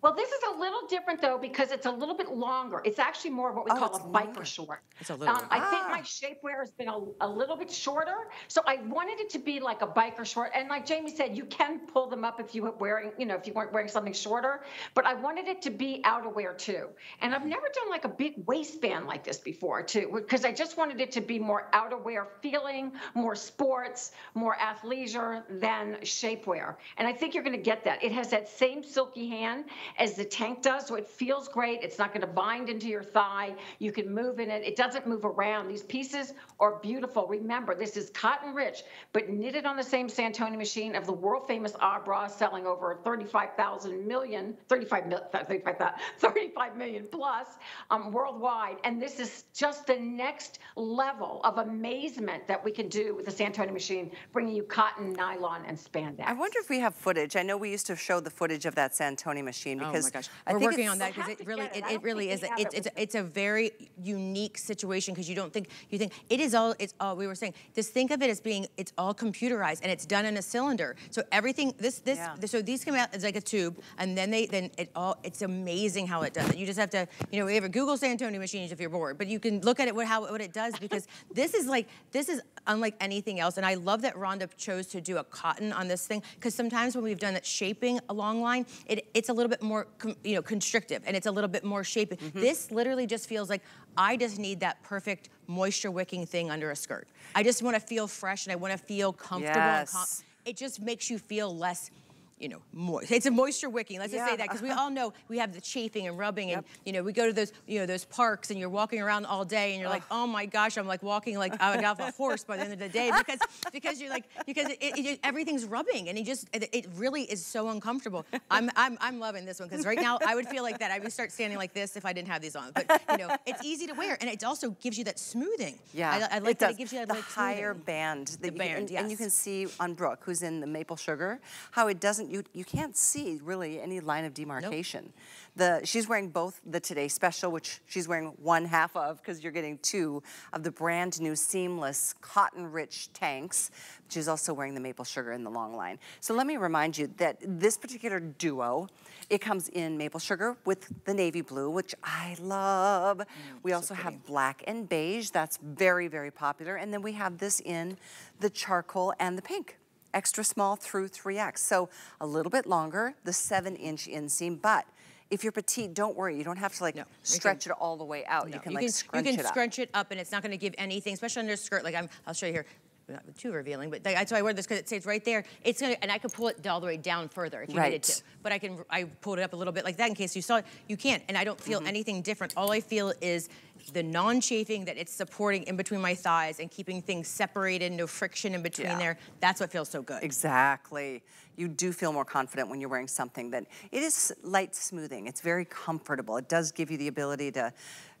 Well, this is a little different though because it's a little bit longer. It's actually more of what we Oh, call a longer. biker short. It's a little Um, I think Ah. my shapewear has been a, a little bit shorter, so I wanted it to be like a biker short. And like Jayme said, you can pull them up if you were wearing, you know, if you weren't wearing something shorter. But I wanted it to be outerwear too. And I've never done like a big waistband like this before too, because I just wanted it to be more outerwear feeling, more sports, more athleisure than shapewear. And I think you're going to get that. It has that same silky hand as the tank does, so it feels great. It's not going to bind into your thigh. You can move in it. It doesn't move around. These pieces are beautiful. Remember, this is cotton rich, but knitted on the same Santoni machine of the world famous Ahh Bra, selling over 35,000 million, 35 35, 35 million plus um, worldwide. And this is just the next level of amazement that we can do with the Santoni machine, bringing you cotton, nylon, and spandex. I wonder if we have footage. I know we used to show the footage of that Santoni machine because oh my gosh, I we're think working it's- on that because it really it, it, I it don't really is. we A, have it's it it's a, it's a very unique situation because you don't think you think it is all. It's all we were saying. Just think of it as being it's all computerized and it's done in a cylinder. So everything this this Yeah. so these come out as like a tube and then they then it all it's amazing how it does it. You just have to you know we have a Google Santoni machines if you're bored, but you can look at it what how what it does because this is like this is unlike anything else. And I love that Rhonda chose to do a cotton on this thing because sometimes when we've done it shaping a long line, it, it's a little bit more com, you know constrictive and it's a little bit more shaping. Mm-hmm. This literally just feels like I just need that perfect moisture wicking thing under a skirt. I just want to feel fresh and I want to feel comfortable. And com- it just makes you feel less you know, moist. It's a moisture wicking. Let's just say that because we all know we have the chafing and rubbing, and you know, we go to those, you know, those parks, and you're walking around all day, and you're like, oh my gosh, I'm like walking like I got off a horse by the end of the day because because you're like because it, it, it- everything's rubbing, and you just it, it really is so uncomfortable. I'm I'm I'm loving this one because right now I would feel like that. I would start standing like this if I didn't have these on. But you know, it's easy to wear, and it also gives you that smoothing. Yeah, I, I like it that does. it gives you that the like higher smoothing. band. That The you can- band, and, and you can see on Brooke, who's in the maple sugar, how it doesn't. You you can't see really any line of demarcation. The she's wearing both the Today Special, which she's wearing one half of because you're getting two of the brand new seamless cotton-rich tanks. She's also wearing the maple sugar in the long line. So let me remind you that this particular duo, it comes in maple sugar with the navy blue, which I love. Mm, we also have black and beige. That's very, very popular. And then we have this in the charcoal and the pink. Extra small through 3X. So a little bit longer, the seven inch inseam. But if you're petite, don't worry. You don't have to like No, you stretch it all the way out. You No, can like scrunch you can it up. scrunch it up, and it's not going to give anything, especially under skirt. Like I'm, I'll show you here. Not too revealing, but that's why I wear this because it stays right there. It's gonna, and I could pull it all the way down further if you needed Right. to. But I can, I pulled it up a little bit like that in case you saw it. You can't, and I don't feel Mm-hmm. anything different. All I feel is the non-chafing that it's supporting in between my thighs and keeping things separated, no friction in between Yeah. there. That's what feels so good. Exactly. You do feel more confident when you're wearing something that it is light smoothing. It's very comfortable. It does give you the ability to,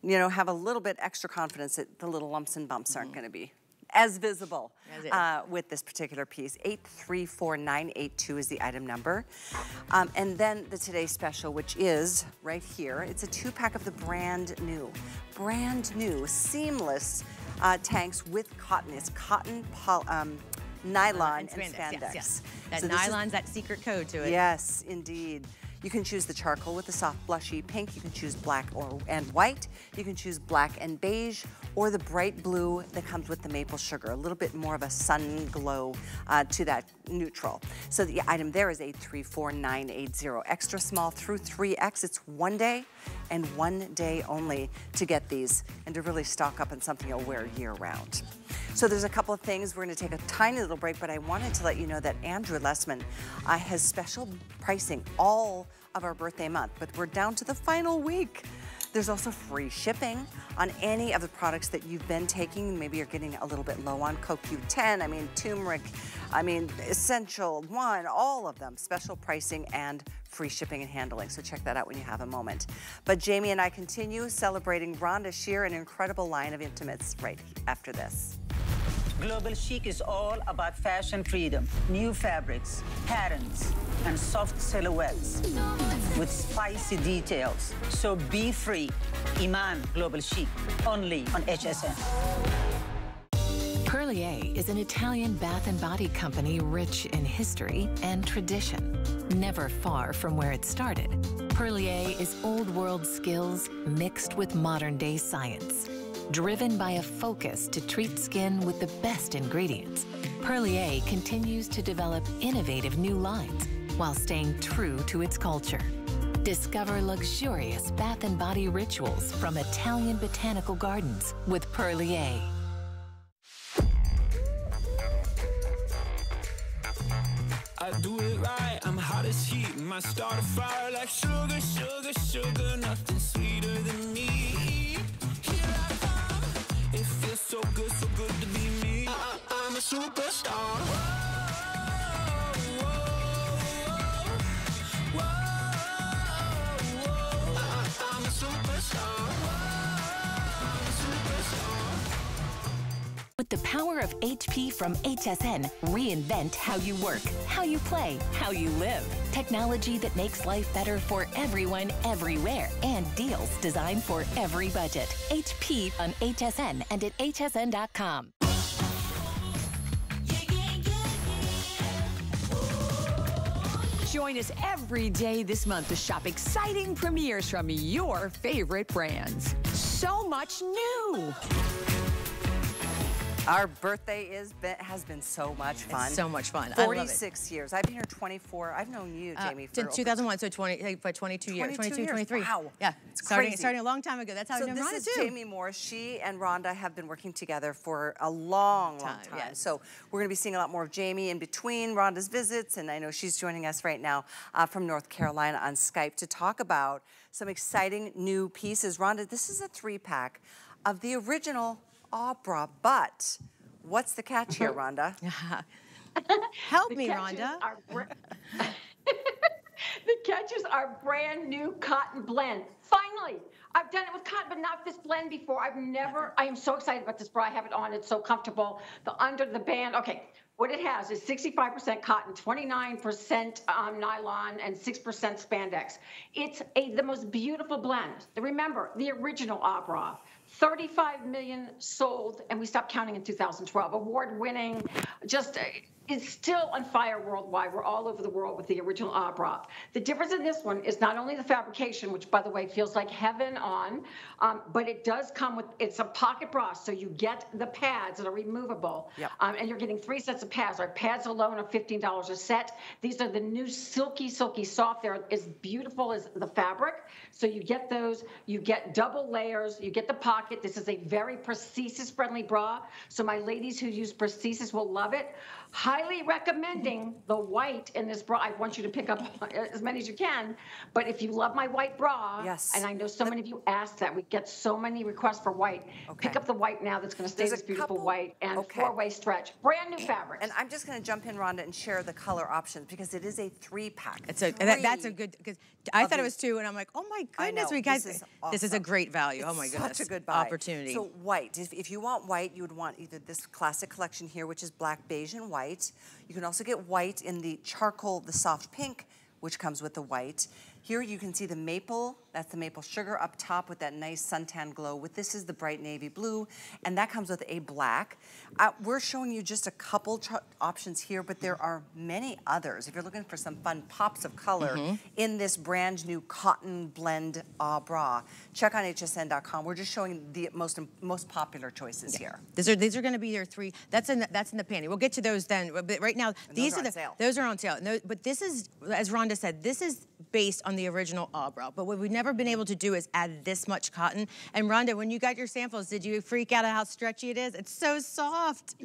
you know, have a little bit extra confidence that the little lumps and bumps aren't going to be as visible uh, with this particular piece. 834982 is the item number. Um, and then the Today Special, which is right here. It's a two pack of the brand new, brand new, seamless uh, tanks with cotton. It's cotton, pol- um, nylon, and spandex. Yes, yes. That So this is- nylon's that secret code to it. Yes, indeed. You can choose the charcoal with the soft blushy pink. You can choose black or and white. You can choose black and beige, or the bright blue that comes with the maple sugar. A little bit more of a sun glow uh, to that neutral. So the item there is 834980. Extra small through 3X. It's one day and one day only to get these and to really stock up on something you'll wear year round. So there's a couple of things. We're going to take a tiny little break, but I wanted to let you know that Andrew Lessman uh, has special pricing all of our birthday month, but we're down to the final week. There's also free shipping on any of the products that you've been taking. Maybe you're getting a little bit low on CoQ10, I mean turmeric, I mean Essential One, all of them. Special pricing and free shipping and handling. So check that out when you have a moment. But Jayme and I continue celebrating Rhonda Shear, an incredible line of intimates right after this. Global Chic is all about fashion freedom, new fabrics, patterns, and soft silhouettes with spicy details. So be free. Iman Global Chic, only on HSN. Perlier is an Italian bath and body company rich in history and tradition, never far from where it started. Perlier is old world skills mixed with modern day science, driven by a focus to treat skin with the best ingredients. Perlier continues to develop innovative new lines while staying true to its culture. Discover luxurious bath and body rituals from Italian botanical gardens with Perlier. I do it right, I'm hot as heat. My fire like sugar, sugar, sugar. Nothing sweeter a superstar. With the power of HP from HSN, reinvent how you work, how you play, how you live. Technology that makes life better for everyone, everywhere, and deals designed for every budget. HP on HSN and at hsn.com. Join us every day this month to shop exciting premieres from your favorite brands. So much new. Our birthday is been, has been so much fun. so much fun. I love it. 46 years. I've been here 24. I've known you, Uh, Jayme, for since 2001, so 20, like, for 22 years, 22 22, years. 23. Wow. Yeah, It's starting, crazy. starting a long time ago. That's how So I've known this is. Jayme Moore. She and Rhonda have been working together for a long, long Time, time. yes. So we're going to be seeing a lot more of Jayme in between Rhonda's visits, and I know she's joining us right now uh, from North Carolina on Skype to talk about some exciting new pieces. Rhonda, this is a three-pack of the original Ahh Bra, but what's the catch here, Rhonda? Help me, Rhonda. the catches are brand new cotton blend. Finally, I've done it with cotton, but not this blend before. I've never. I am so excited about this bra. I have it on. It's so comfortable. The under the band. Okay, what it has is 65% cotton, 29% um, nylon, and 6% spandex. It's a the most beautiful blend. Remember the original bra. 35 million sold, and we stopped counting in 2012. Award winning, just is still on fire worldwide. We're all over the world with the original bra. The difference in this one is not only the fabrication, which by the way feels like heaven on, um, but it does come with it's a pocket bra, so you get the pads that are removable, Yep. um, and you're getting three sets of pads. Our pads alone are $15 a set. These are the new silky, silky soft. They're as beautiful as the fabric. So you get those. You get double layers. You get the pocket. This is a very prosthesis friendly bra. So my ladies who use prosthesis will love it. Highly recommending the white in this bra. I want you to pick up as many as you can. But if you love my white bra, Yes. and I know so many of you asked that, we get so many requests for white. Okay. Pick up the white now. That's going to stay There's this beautiful couple- white and okay. four-way stretch. Brand new fabric. And I'm just going to jump in, Rhonda, and share the color options because it is a three-pack. It's a, that, that's a good because I of thought it was two, and I'm like, oh my goodness, we guys, this is this is a great value. oh my goodness, Such a good buy. opportunity. So white, if, if you want white, you would want either this classic collection here, which is black, beige, and white. You can also get white in the charcoal, the soft pink, which comes with the white. Here you can see the maple, that's the maple sugar up top with that nice suntan glow. With this is the bright navy blue, and that comes with a black. Uh, we're showing you just a couple options here, but there are many others. If you're looking for some fun pops of color Mm-hmm. in this brand new cotton blend uh, bra, check on hsn.com. We're just showing the most most popular choices here. These are these are going to be your three. That's in the, that's in the panty. We'll get to those then. But right now, these are are on the sale. those are on sale. And those- but this is, as Rhonda said, this is based on the original Ahh Bra. But what we've never been able to do is add this much cotton. And Rhonda, when you got your samples, did you freak out at how stretchy it is? It's so soft.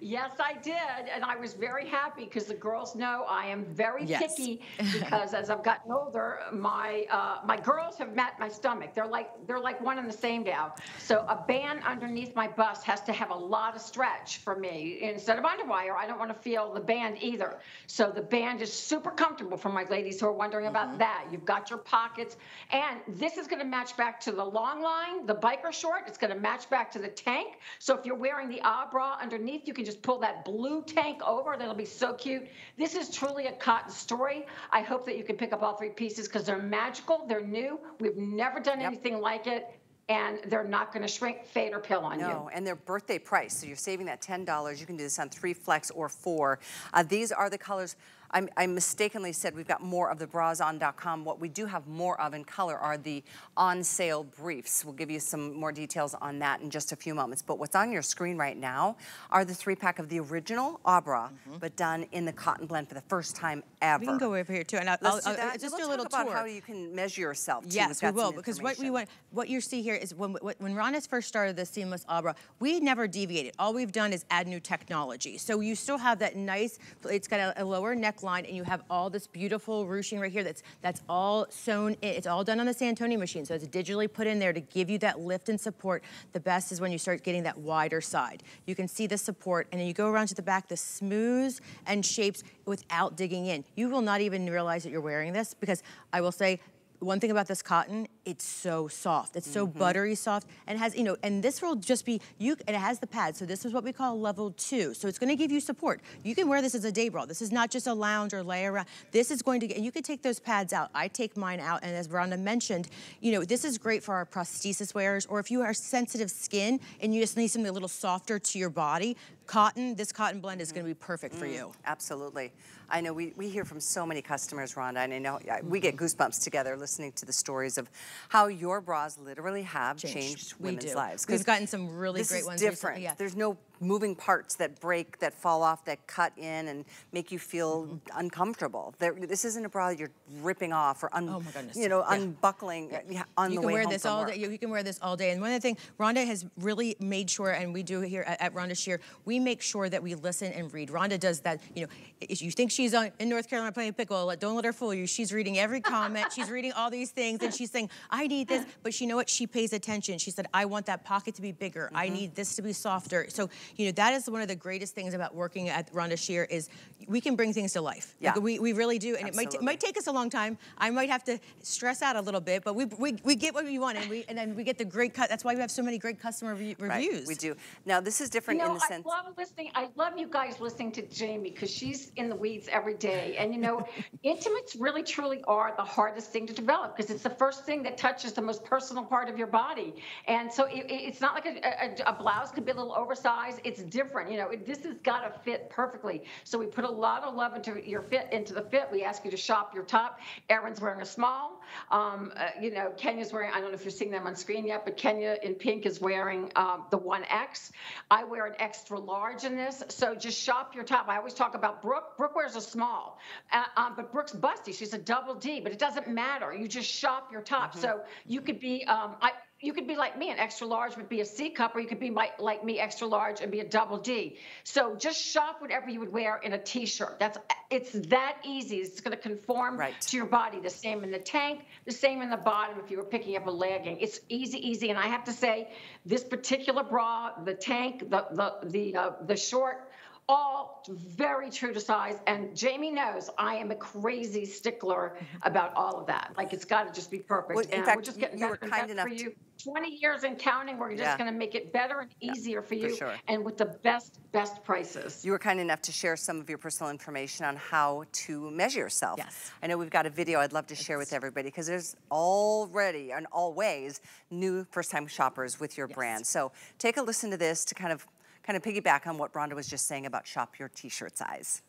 Yes, I did, and I was very happy because the girls know I am very Yes. picky. Because as I've gotten older, my uh, my girls have met my stomach. They're like they're like one and the same now. So a band underneath my bust has to have a lot of stretch for me instead of underwire. I don't want to feel the band either. So the band is super comfortable for my ladies who are wondering about that. You've got your pockets, and this is going to match back to the long line, the biker short. It's going to match back to the tank. So if you're wearing the ah bra underneath, you can just pull that blue tank over. That'll be so cute. This is truly a cotton story. I hope that you can pick up all three pieces because they're magical. They're new. We've never done anything like it. And they're not going to shrink, fade, or pill on no, you. No, and their birthday price. So you're saving that $10. You can do this on three flex or four. Uh, these are the colors. I'm, I mistakenly said we've got more of the brason.com. What we do have more of in color are the on sale briefs. We'll give you some more details on that in just a few moments. But what's on your screen right now are the three pack of the original Ahh Bra, mm -hmm. but done in the cotton blend for the first time ever. We can go over here too, and I'll, Let's I'll, do that. I'll just Let's do a little talk about how you can measure yourself. Too. Yes, we will because what we want, what you see here is when when Rhonda's first started the seamless Ahh Bra, we never deviated. All we've done is add new technology. So you still have that nice. It's got a, a lower neckline, and you have all all this beautiful ruching right here that's that's all sewn in. It's all done on the Santoni machine, so it's digitally put in there to give you that lift and support. The best is when you start getting that wider side. You can see the support, and then you go around to the back, the smooths and shapes without digging in. You will not even realize that you're wearing this because I will say one thing about this cotton, it's so soft. It's so mm -hmm. buttery soft and has, you know, and this will just be, you, and it has the pad. So this is what we call level two. So it's gonna give you support. You can wear this as a day bra. This is not just a lounge or lay around. This is going to get, you can take those pads out. I take mine out. And as Rhonda mentioned, you know, this is great for our prosthesis wearers or if you are sensitive skin and you just need something a little softer to your body, cotton, this cotton blend is gonna be perfect for you. Mm, absolutely. I know we, we hear from so many customers, Rhonda, and I know we get goosebumps together listening to the stories of how your bras literally have changed, changed women's lives. We've gotten some really great ones different. Recently, yeah. There's no moving parts that break, that fall off, that cut in and make you feel mm -hmm. uncomfortable. There, this isn't a bra you're ripping off or oh you know, yeah. unbuckling yeah. on you the way wear home this all work. day. You can wear this all day. And one of the things Rhonda has really made sure, and we do here at, at Rhonda Shear, we make sure that we listen and read. Rhonda does that. You know, if you think she's on, in North Carolina playing pickle, don't let her fool you. She's reading every comment. she's reading all these things, and she's saying, "I need this," but you know what? She pays attention. She said, "I want that pocket to be bigger. Mm -hmm. I mm-hmm. need this to be softer." So you know that is one of the greatest things about working at Rhonda Shear is we can bring things to life. Yeah. Like we, we really do. And Absolutely. it might, might take us a long time. I might have to stress out a little bit, but we, we, we get what we want and, we, and then we get the great cut. That's why we have so many great customer re reviews. Right, we do. Now, this is different you know, in the sense. I love listening. I love you guys listening to Jayme because she's in the weeds every day. And, you know, intimates really, truly are the hardest thing to develop because it's the first thing that touches the most personal part of your body. And so it, it's not like a, a, a blouse could be a little oversized. It's different. You know, it, this has got to fit perfectly. So we put a lot of love into your fit, into the fit. We ask you to shop your top. Erin's wearing a small. Um, uh, you know, Kenya's wearing, I don't know if you're seeing them on screen yet, but Kenya in pink is wearing um, the 1X. I wear an extra large in this. So just shop your top. I always talk about Brooke. Brooke wears a small, uh, um, but Brooke's busty. She's a double D, but it doesn't matter. You just shop your top. Mm -hmm. So you could be, um, I, you could be like me, an extra large would be a C cup, or you could be my, like me, extra large, and be a double D. So just shop whatever you would wear in a t-shirt. That's it's that easy. It's going to conform right. to your body. The same in the tank, the same in the bottom. If you were picking up a legging, it's easy, easy. And I have to say, this particular bra, the tank, the the the uh, the short all very true to size. And Jayme knows I am a crazy stickler about all of that. Like it's got to just be perfect. Well, in and fact, we're just getting you better were kind enough for you. To... 20 years and counting. We're just yeah. going to make it better and easier yeah, for you, for sure. and with the best, best prices. You were kind enough to share some of your personal information on how to measure yourself. Yes. I know we've got a video I'd love to share with everybody because there's already and always new first-time shoppers with your yes. brand. So take a listen to this to kind of kind of piggyback on what Rhonda was just saying about shop your t-shirt size.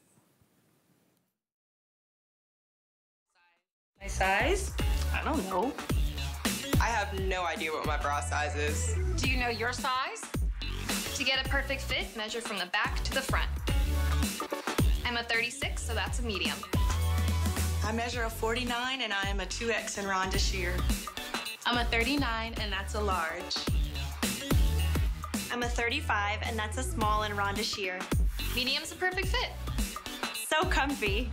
My size? I don't know. I have no idea what my bra size is. Do you know your size? To get a perfect fit, measure from the back to the front. I'm a 36, so that's a medium. I measure a 49 and I am a 2X in Rhonda Shear. I'm a 39 and that's a large. I'm a 35, and that's a small in Rhonda Shear. Medium's a perfect fit. So comfy.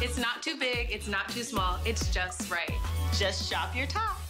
It's not too big, it's not too small, it's just right. Just shop your top.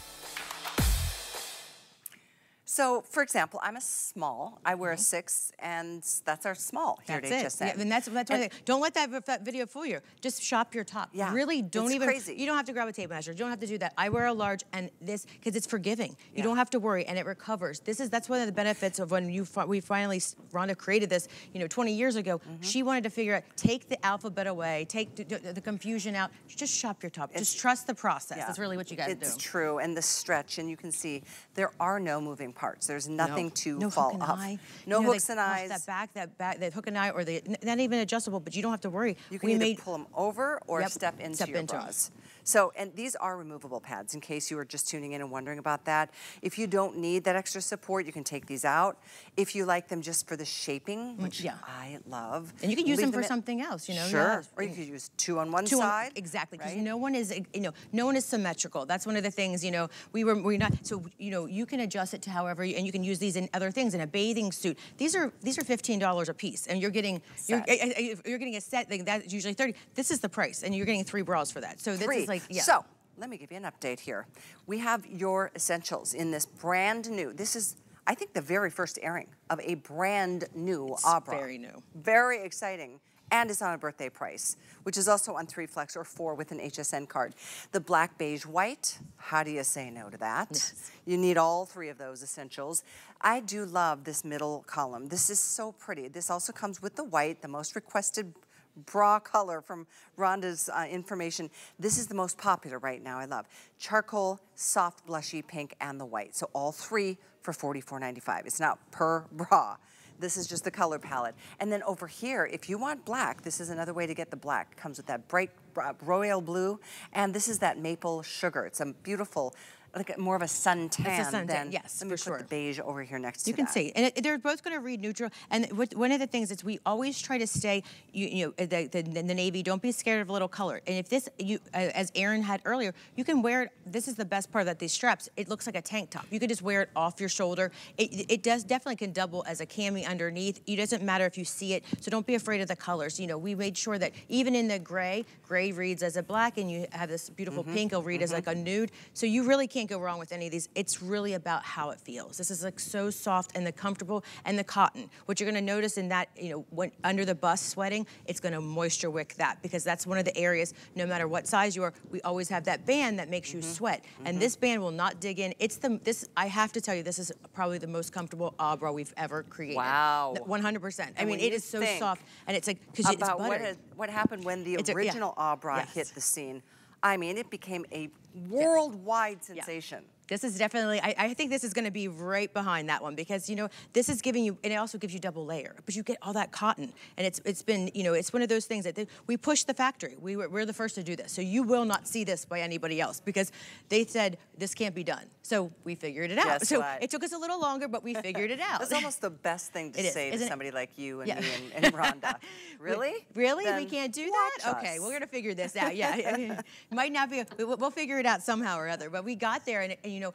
So, for example, I'm a small. I wear a six, and that's our small here That's at it. HSN. Yeah, and that's that's And- they, don't let that, that video fool you. Just shop your top. Yeah, Really, don't it's even. crazy. You don't have to grab a tape measure. You don't have to do that. I wear a large, and this because it's forgiving. You Yeah. don't have to worry, and it recovers. This is that's one of the benefits of when you we finally Rhonda created this. You know, 20 years ago, Mm-hmm. she wanted to figure out take the alphabet away, take the, the, confusion out. Just shop your top. Just trust the process. Yeah. That's really what you got to do. It's true, and the stretch, and you can see there are no moving parts. There's nothing to no fall off. eye. No You know, hooks and eyes. That back, that back, that hook and eye, or the not even adjustable, but you don't have to worry. You can we either made pull them over or Yep, step into step your into bras. So, and these are removable pads in case you were just tuning in and wondering about that. If you don't need that extra support, you can take these out. If you like them just for the shaping, which Mm, yeah. I love. And you can use leave them for something else, you know. Sure. yeah. Or you could use two on one Two on- exactly, because right? no one is, you know, no one is symmetrical. That's one of the things, you know, we were, we're not, so, you know, you can adjust it to however, you, and you can use these in other things, in a bathing suit. These are, these are $15 a piece, and you're getting, you're, Set. you're getting a set, like, that's usually 30. This is the price, and you're getting three bras for that. So this Three. is like, yeah. So let me give you an update here. We have your essentials in this brand new. This is, I think, the very first airing of a brand new It's Ahh Bra. very new. Very exciting. And it's on a birthday price, which is also on three flex or four with an HSN card. The black, beige, white. How do you say no to that? Yes. You need all three of those essentials. I do love this middle column. This is so pretty. This also comes with the white, the most requested bra color from Rhonda's uh, information. This is the most popular right now, I love. Charcoal, soft blushy pink, and the white. So all three for $44.95. It's not per bra. This is just the color palette. And then over here, if you want black, this is another way to get the black. Comes with that bright uh, royal blue, and this is that maple sugar. It's a beautiful, like more of a suntan suntan, than, yes, let me for put the sure. beige over here next to it. You can that. see, and it, they're both going to read neutral. And what, one of the things is we always try to stay, you, you know, the, the, the navy. Don't be scared of a little color. And if this, you, uh, as Erin had earlier, you can wear it. This is the best part that these straps. It looks like a tank top. You can just wear it off your shoulder. It, it does definitely can double as a cami underneath. It doesn't matter if you see it. So don't be afraid of the colors. You know, we made sure that even in the gray, gray reads as a black, and you have this beautiful Mm-hmm. pink. It'll read as like a nude. So you really can't go wrong with any of these. It's really about how it feels. This is like so soft and the comfortable and the cotton. What you're gonna notice in that, you know, when under the bust sweating, it's gonna moisture wick that because that's one of the areas, no matter what size you are, we always have that band that makes you Mm-hmm. sweat. And this band will not dig in. It's the, this, I have to tell you, this is probably the most comfortable Ahh Bra we've ever created. Wow. 100%. I mean, it is so soft and it's like, because it's about what, buttered. had- what happened when the It's a- yeah. original Ahh Bra Yes. hit the scene. I mean, it became a worldwide sensation. This is definitely, I, I think this is gonna be right behind that one because, you know, this is giving you, and it also gives you double layer, but you get all that cotton. And it's it's been, you know, it's one of those things that they, we pushed the factory. We were, we're the first to do this. So you will not see this by anybody else because they said this can't be done. So we figured it out. Guess so what? it took us a little longer, but we figured it out. That's almost the best thing to It is, say to isn't it? somebody like you and Yeah. me and, and Rhonda. Really? Really? we can't do that? Okay, we're gonna figure this out. Yeah, might not be. We'll, we'll figure it out somehow or other. But we got there, and, and you know.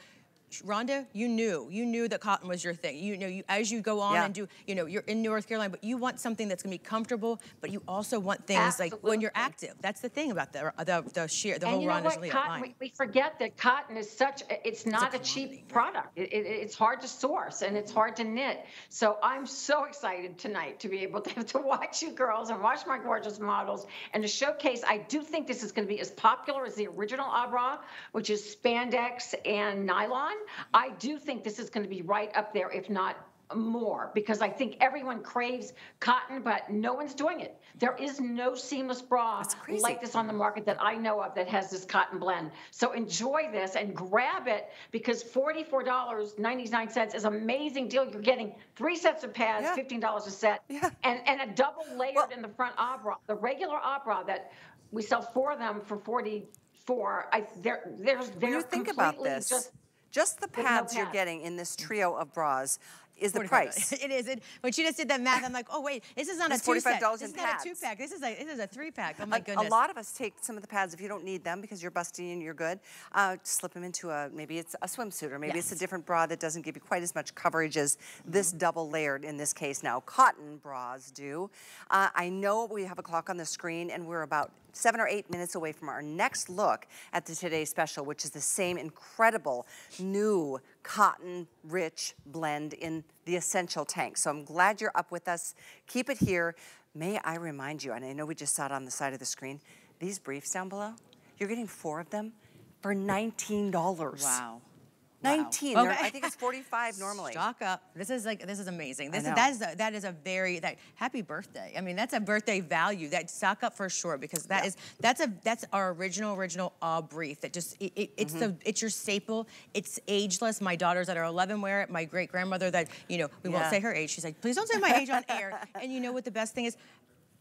Rhonda, you knew, you knew that cotton was your thing. You know, you, as you go on Yeah. and do, you know, you're in North Carolina, but you want something that's gonna be comfortable, but you also want things like when you're active. That's the thing about the uh, the, the sheer, the and whole you know Rhonda's what? Cotton, line. we, forget that cotton is such, it's not a, cheap product. It, it, it's hard to source and it's hard to knit. So I'm so excited tonight to be able to, to watch you girls and watch my gorgeous models and to showcase. I do think this is going to be as popular as the original Ahh Bra, which is spandex and nylon. I do think this is going to be right up there, if not more because I think everyone craves cotton, but no one's doing it. There is no seamless bra like this on the market that I know of that has this cotton blend. So enjoy this and grab it because $44.99 is an amazing deal. You're getting three sets of pads, Yeah. $15 a set, Yeah. and, and a double layered in the front Ahh Bra. The regular Ahh Bra that we sell four of them for 44 I, they're, there's, they're you think about completely this, just just, the with no pads you're getting in this trio of bras is the price. It is. It, when she just did that math, I'm like, oh wait, this is not It's a two pack. $45 This is not a two pack. This is a this is a three pack. Oh my A- goodness. A lot of us take some of the pads if you don't need them because you're busty and you're good. Uh, slip them into a maybe it's a swimsuit or maybe it's a different bra that doesn't give you quite as much coverage as Mm-hmm. this double layered in this case now cotton bras do. Uh, I know we have a clock on the screen and we're about seven or eight minutes away from our next look at the Today Special, which is the same incredible new cotton rich blend in the essential tank. So I'm glad you're up with us. Keep it here. May I remind you, and I know we just saw it on the side of the screen, these briefs down below, you're getting four of them for $19. Wow. 19. Wow. Okay. I think it's 45 normally. Stock up. This is like this is amazing. This is, that is a, that is a very that happy birthday. I mean that's a birthday value. That stock up for sure because that is that's a that's our original original uh, brief that just it, it, it's Mm-hmm. the it's your staple. It's ageless. My daughters that are 11 wear it. My great grandmother that you know we won't say her age. She's like please don't say my age on air. And you know what the best thing is.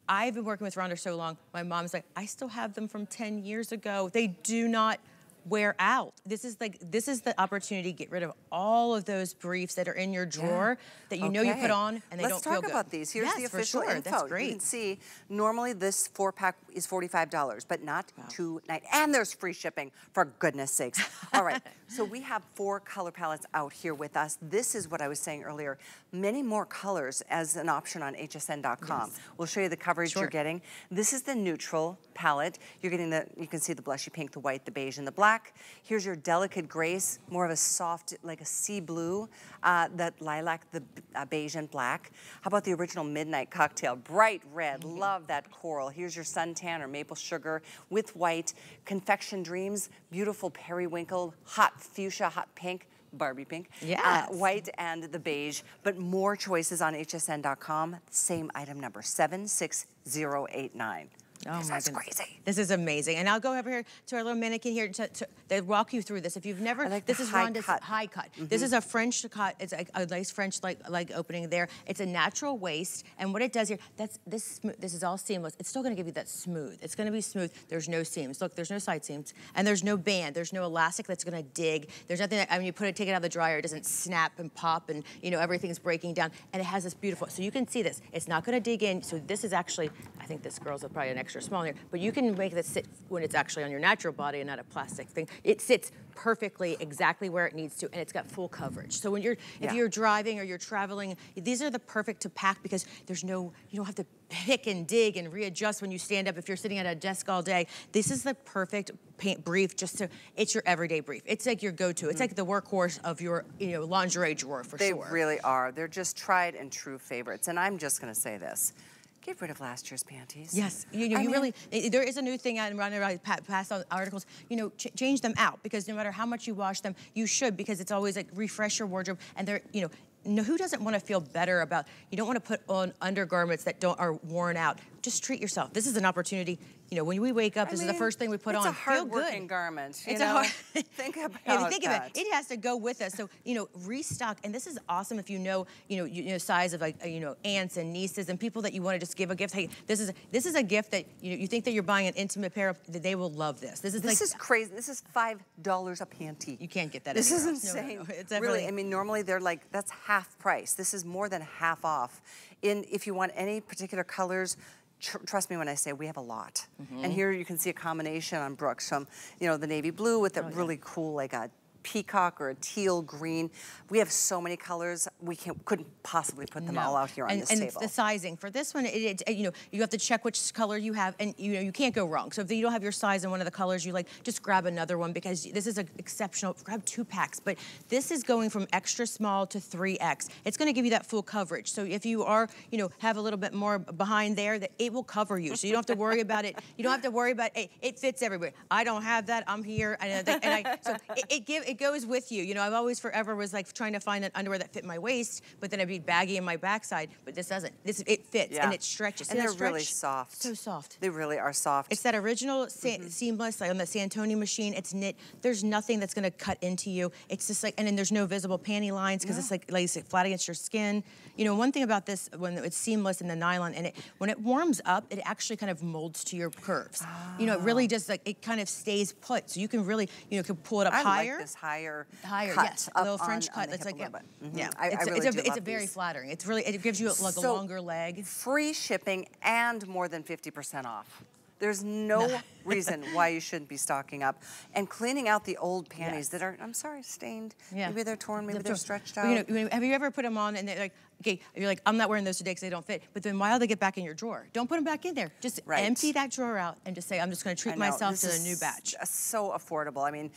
I've been working with Rhonda so long. My mom's like, I still have them from 10 years ago. They do not wear out. This is like this is the opportunity to get rid of all of those briefs that are in your drawer that you know you put on and they Let's don't feel good. Let's talk about these. Here's yes, the for official sure. info. That's You can see normally this four pack is $45, but not two nine. And there's free shipping, for goodness sakes. All right, so we have four color palettes out here with us. This is what I was saying earlier. Many more colors as an option on hsn.com. Yes. We'll show you the coverage Sure. you're getting. This is the neutral palette. You're getting the, you can see the blushy pink, the white, the beige, and the black. Here's your delicate grace, more of a soft, like a sea blue, uh, that lilac, the uh, beige and black. How about the original midnight cocktail? Bright red, Mm-hmm. love that coral. Here's your suntan or maple sugar with white. Confection Dreams, beautiful periwinkle, hot fuchsia, hot pink. Barbie pink, uh, white and the beige, but more choices on hsn.com. Same item number, 76089. Oh This my is goodness. crazy. This is amazing. And I'll go over here to our little mannequin here to, to they walk you through this. If you've never, like this is high Rhonda's cut. high cut. This Mhm. is a French cut. It's a, a nice French like like opening there. It's a natural waist, and what it does here, that's this this is all seamless. It's still going to give you that smooth. It's going to be smooth. There's no seams. Look, there's no side seams, and there's no band. There's no elastic that's going to dig. There's nothing. That, I mean, you put it, take it out of the dryer, it doesn't snap and pop, and you know everything's breaking down. And it has this beautiful. So you can see this. It's not going to dig in. So this is actually, think this girl's probably an extra small here, but you can make this sit when it's actually on your natural body and not a plastic thing. It sits perfectly exactly where it needs to, and it's got full coverage. So when you're, if Yeah. you're driving or you're traveling, these are the perfect to pack because there's no, you don't have to pick and dig and readjust when you stand up if you're sitting at a desk all day. This is the perfect paint brief just to, it's your everyday brief. It's like your go-to. It's mm-hmm. like the workhorse of your, you know, lingerie drawer for They sure. They really are. They're just tried and true favorites. And I'm just going to say this. Get rid of last year's panties. Yes, you know, you mean- really. Eh, there is a new thing out and running around, pa- pass on articles. You know, ch- change them out because no matter how much you wash them, you should because it's always like refresh your wardrobe. And they're, you know, no, who doesn't want to feel better about? You don't want to put on undergarments that don't are worn out. Just treat yourself. This is an opportunity. You know, when we wake up, I this is the first thing we put it's on. a Feel hard-working good. garment. You It's know? a hard. Think about think that. of it, it has to go with us. So you know, restock, and this is awesome if you know, you know, you, you know, size of like uh, you know aunts and nieces and people that you want to just give a gift. Hey, this is this is a gift that you know you think that you're buying an intimate pair of. that They will love this. This is This like is crazy. This is five dollars a panty. you can't get that. This is else. No, no, insane. no. It's really, I mean, normally they're like that's half price. This is more than half off. In if you want any particular colors. Tr- trust me when I say we have a lot. Mm-hmm. And here you can see a combination on Brooks from, you know, the navy blue with a Oh, really cool like a peacock or a teal green. We have so many colors. We can couldn't possibly put them No. all out here on and, this and table. the sizing for this one, it, it, you know, you have to check which color you have, and you know you can't go wrong. So if you don't have your size in one of the colors you like, just grab another one because this is an exceptional. Grab two packs, but this is going from extra small to 3x. It's going to give you that full coverage. So if you are, you know, have a little bit more behind there, that it will cover you. So you don't have to worry about it. You don't have to worry about it. It fits everywhere. I don't have that. I'm here, and, I- and I, so it, it give it goes with you. You know, I've always forever was like trying to find an underwear that fit my waist, but then it'd be baggy in my backside. But this doesn't. This it fits yeah. and it stretches. And See they're really soft. So soft. They really are soft. It's that original sa- seamless, like on the Santoni machine. It's knit. There's nothing that's gonna cut into you. It's just like, and then there's no visible panty lines because it's like, like you said, flat against your skin. You know, one thing about this when it's seamless and the nylon, and it when it warms up, it actually kind of molds to your curves. You know, it really Ah. just like it kind of stays put. So you can really, you know, can pull it up I higher. like higher, higher, cut yes, up little French on- cut. on that's like yeah, bit. Mhm. yeah. I- I it's, a- really it's, a, it's a very these. flattering. It's really it gives you like a longer leg. free shipping and more than 50% off. There's no reason why you shouldn't be stocking up and cleaning out the old panties that are, I'm sorry, stained. Yeah. Maybe they're torn, maybe they're stretched out. You know, you know, have you ever put them on and they're like, okay, you're like, I'm not wearing those today because they don't fit. But then why do they get back in your drawer? Don't put them back in there. Just Right. empty that drawer out and just say, I'm just going to treat myself this to a new batch. So affordable. I mean,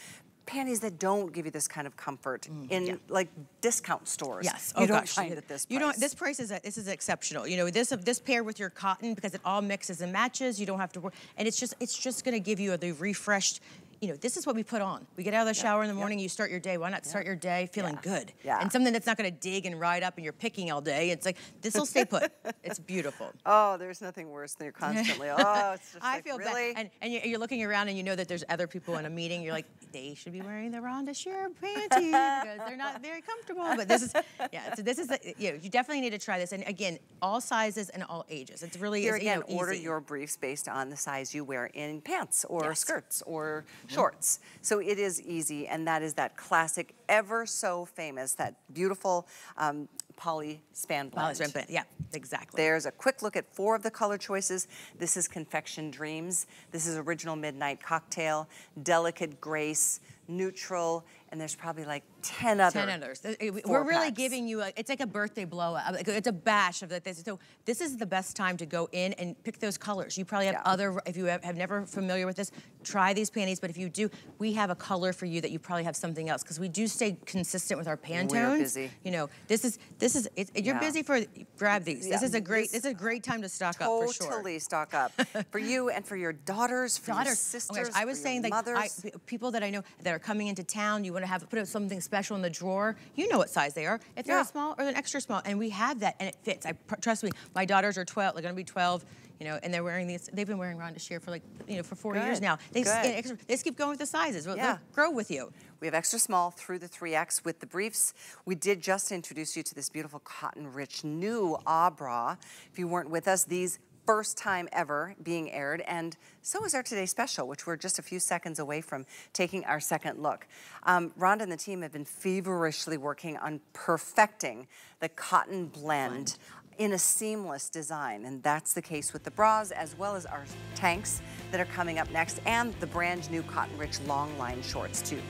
panties that don't give you this kind of comfort mm, in yeah. like discount stores. Yes. You oh don't gosh. find it at this price. You don't. This price is this is exceptional. You know this this pair with your cotton because it all mixes and matches. You don't have to work, and it's just it's just going to give you the refreshed. You know, this is what we put on. We get out of the shower in the morning, you start your day. Why not start your day feeling good? Yeah. And something that's not going to dig and ride up and you're picking all day. It's like, this will stay put. it's beautiful. Oh, there's nothing worse than you're constantly, oh, it's just I like, feel really? bad. And, and you- you're looking around and you know that there's other people in a meeting. You're like, they should be wearing the Rhonda Shear panties because they're not very comfortable. But this is, yeah, so this is, the, you know, you definitely need to try this. And again, all sizes and all ages. It's really Here is, you again, know, order your briefs based on the size you wear in pants or Yes. skirts or. Shorts. So it is easy, and that is that classic, ever so famous, that beautiful um, poly span blend. Poly span yeah, exactly. There's a quick look at four of the color choices. This is Confection Dreams. This is Original Midnight Cocktail, Delicate Grace, Neutral, and there's probably like 10 other. 10 others. We're really packs. giving you a, it's like a birthday blow up. It's a bash of the, this. So this is the best time to go in and pick those colors. You probably have Yeah. other, if you have, have never familiar with this, try these panties. But if you do, we have a color for you that you probably have something else because we do stay consistent with our Pantones. busy. You know, this is, this is, it, you're Yeah. busy for, grab these. This is a great, this- this, is a great time to stock up for sure. Totally stock up for you and for your daughters, for your oh sisters. Oh gosh, I was saying like I, people that I know that are coming into town, you want to have put up something special in the drawer. You know what size they are. If they're Yeah. a small or an extra small, and we have that, and it fits. I trust me. My daughters are 12. They're going to be 12. You know, and they're wearing these. They've been wearing Rhonda Shear for like, you know, for four years now. They, good. extra, they just keep going with the sizes. They'll- Yeah. grow with you. We have extra small through the 3X with the briefs. We did just introduce you to this beautiful cotton rich new Ah bra. If you weren't with us, these first time ever being aired, and so is our Today Special, which we're just a few seconds away from taking our second look. Um, Rhonda and the team have been feverishly working on perfecting the cotton blend in a seamless design, and that's the case with the bras as well as our tanks that are coming up next, and the brand new cotton rich long line shorts too.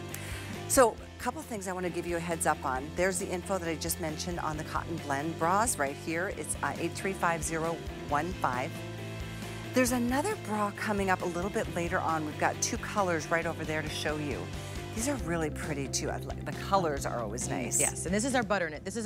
So, a couple things I want to give you a heads up on. There's the info that I just mentioned on the cotton blend bras right here. It's uh, 835015. There's another bra coming up a little bit later on. We've got two colors right over there to show you. These are really pretty too. The colors are always nice. Yes, and this is our butternut. This is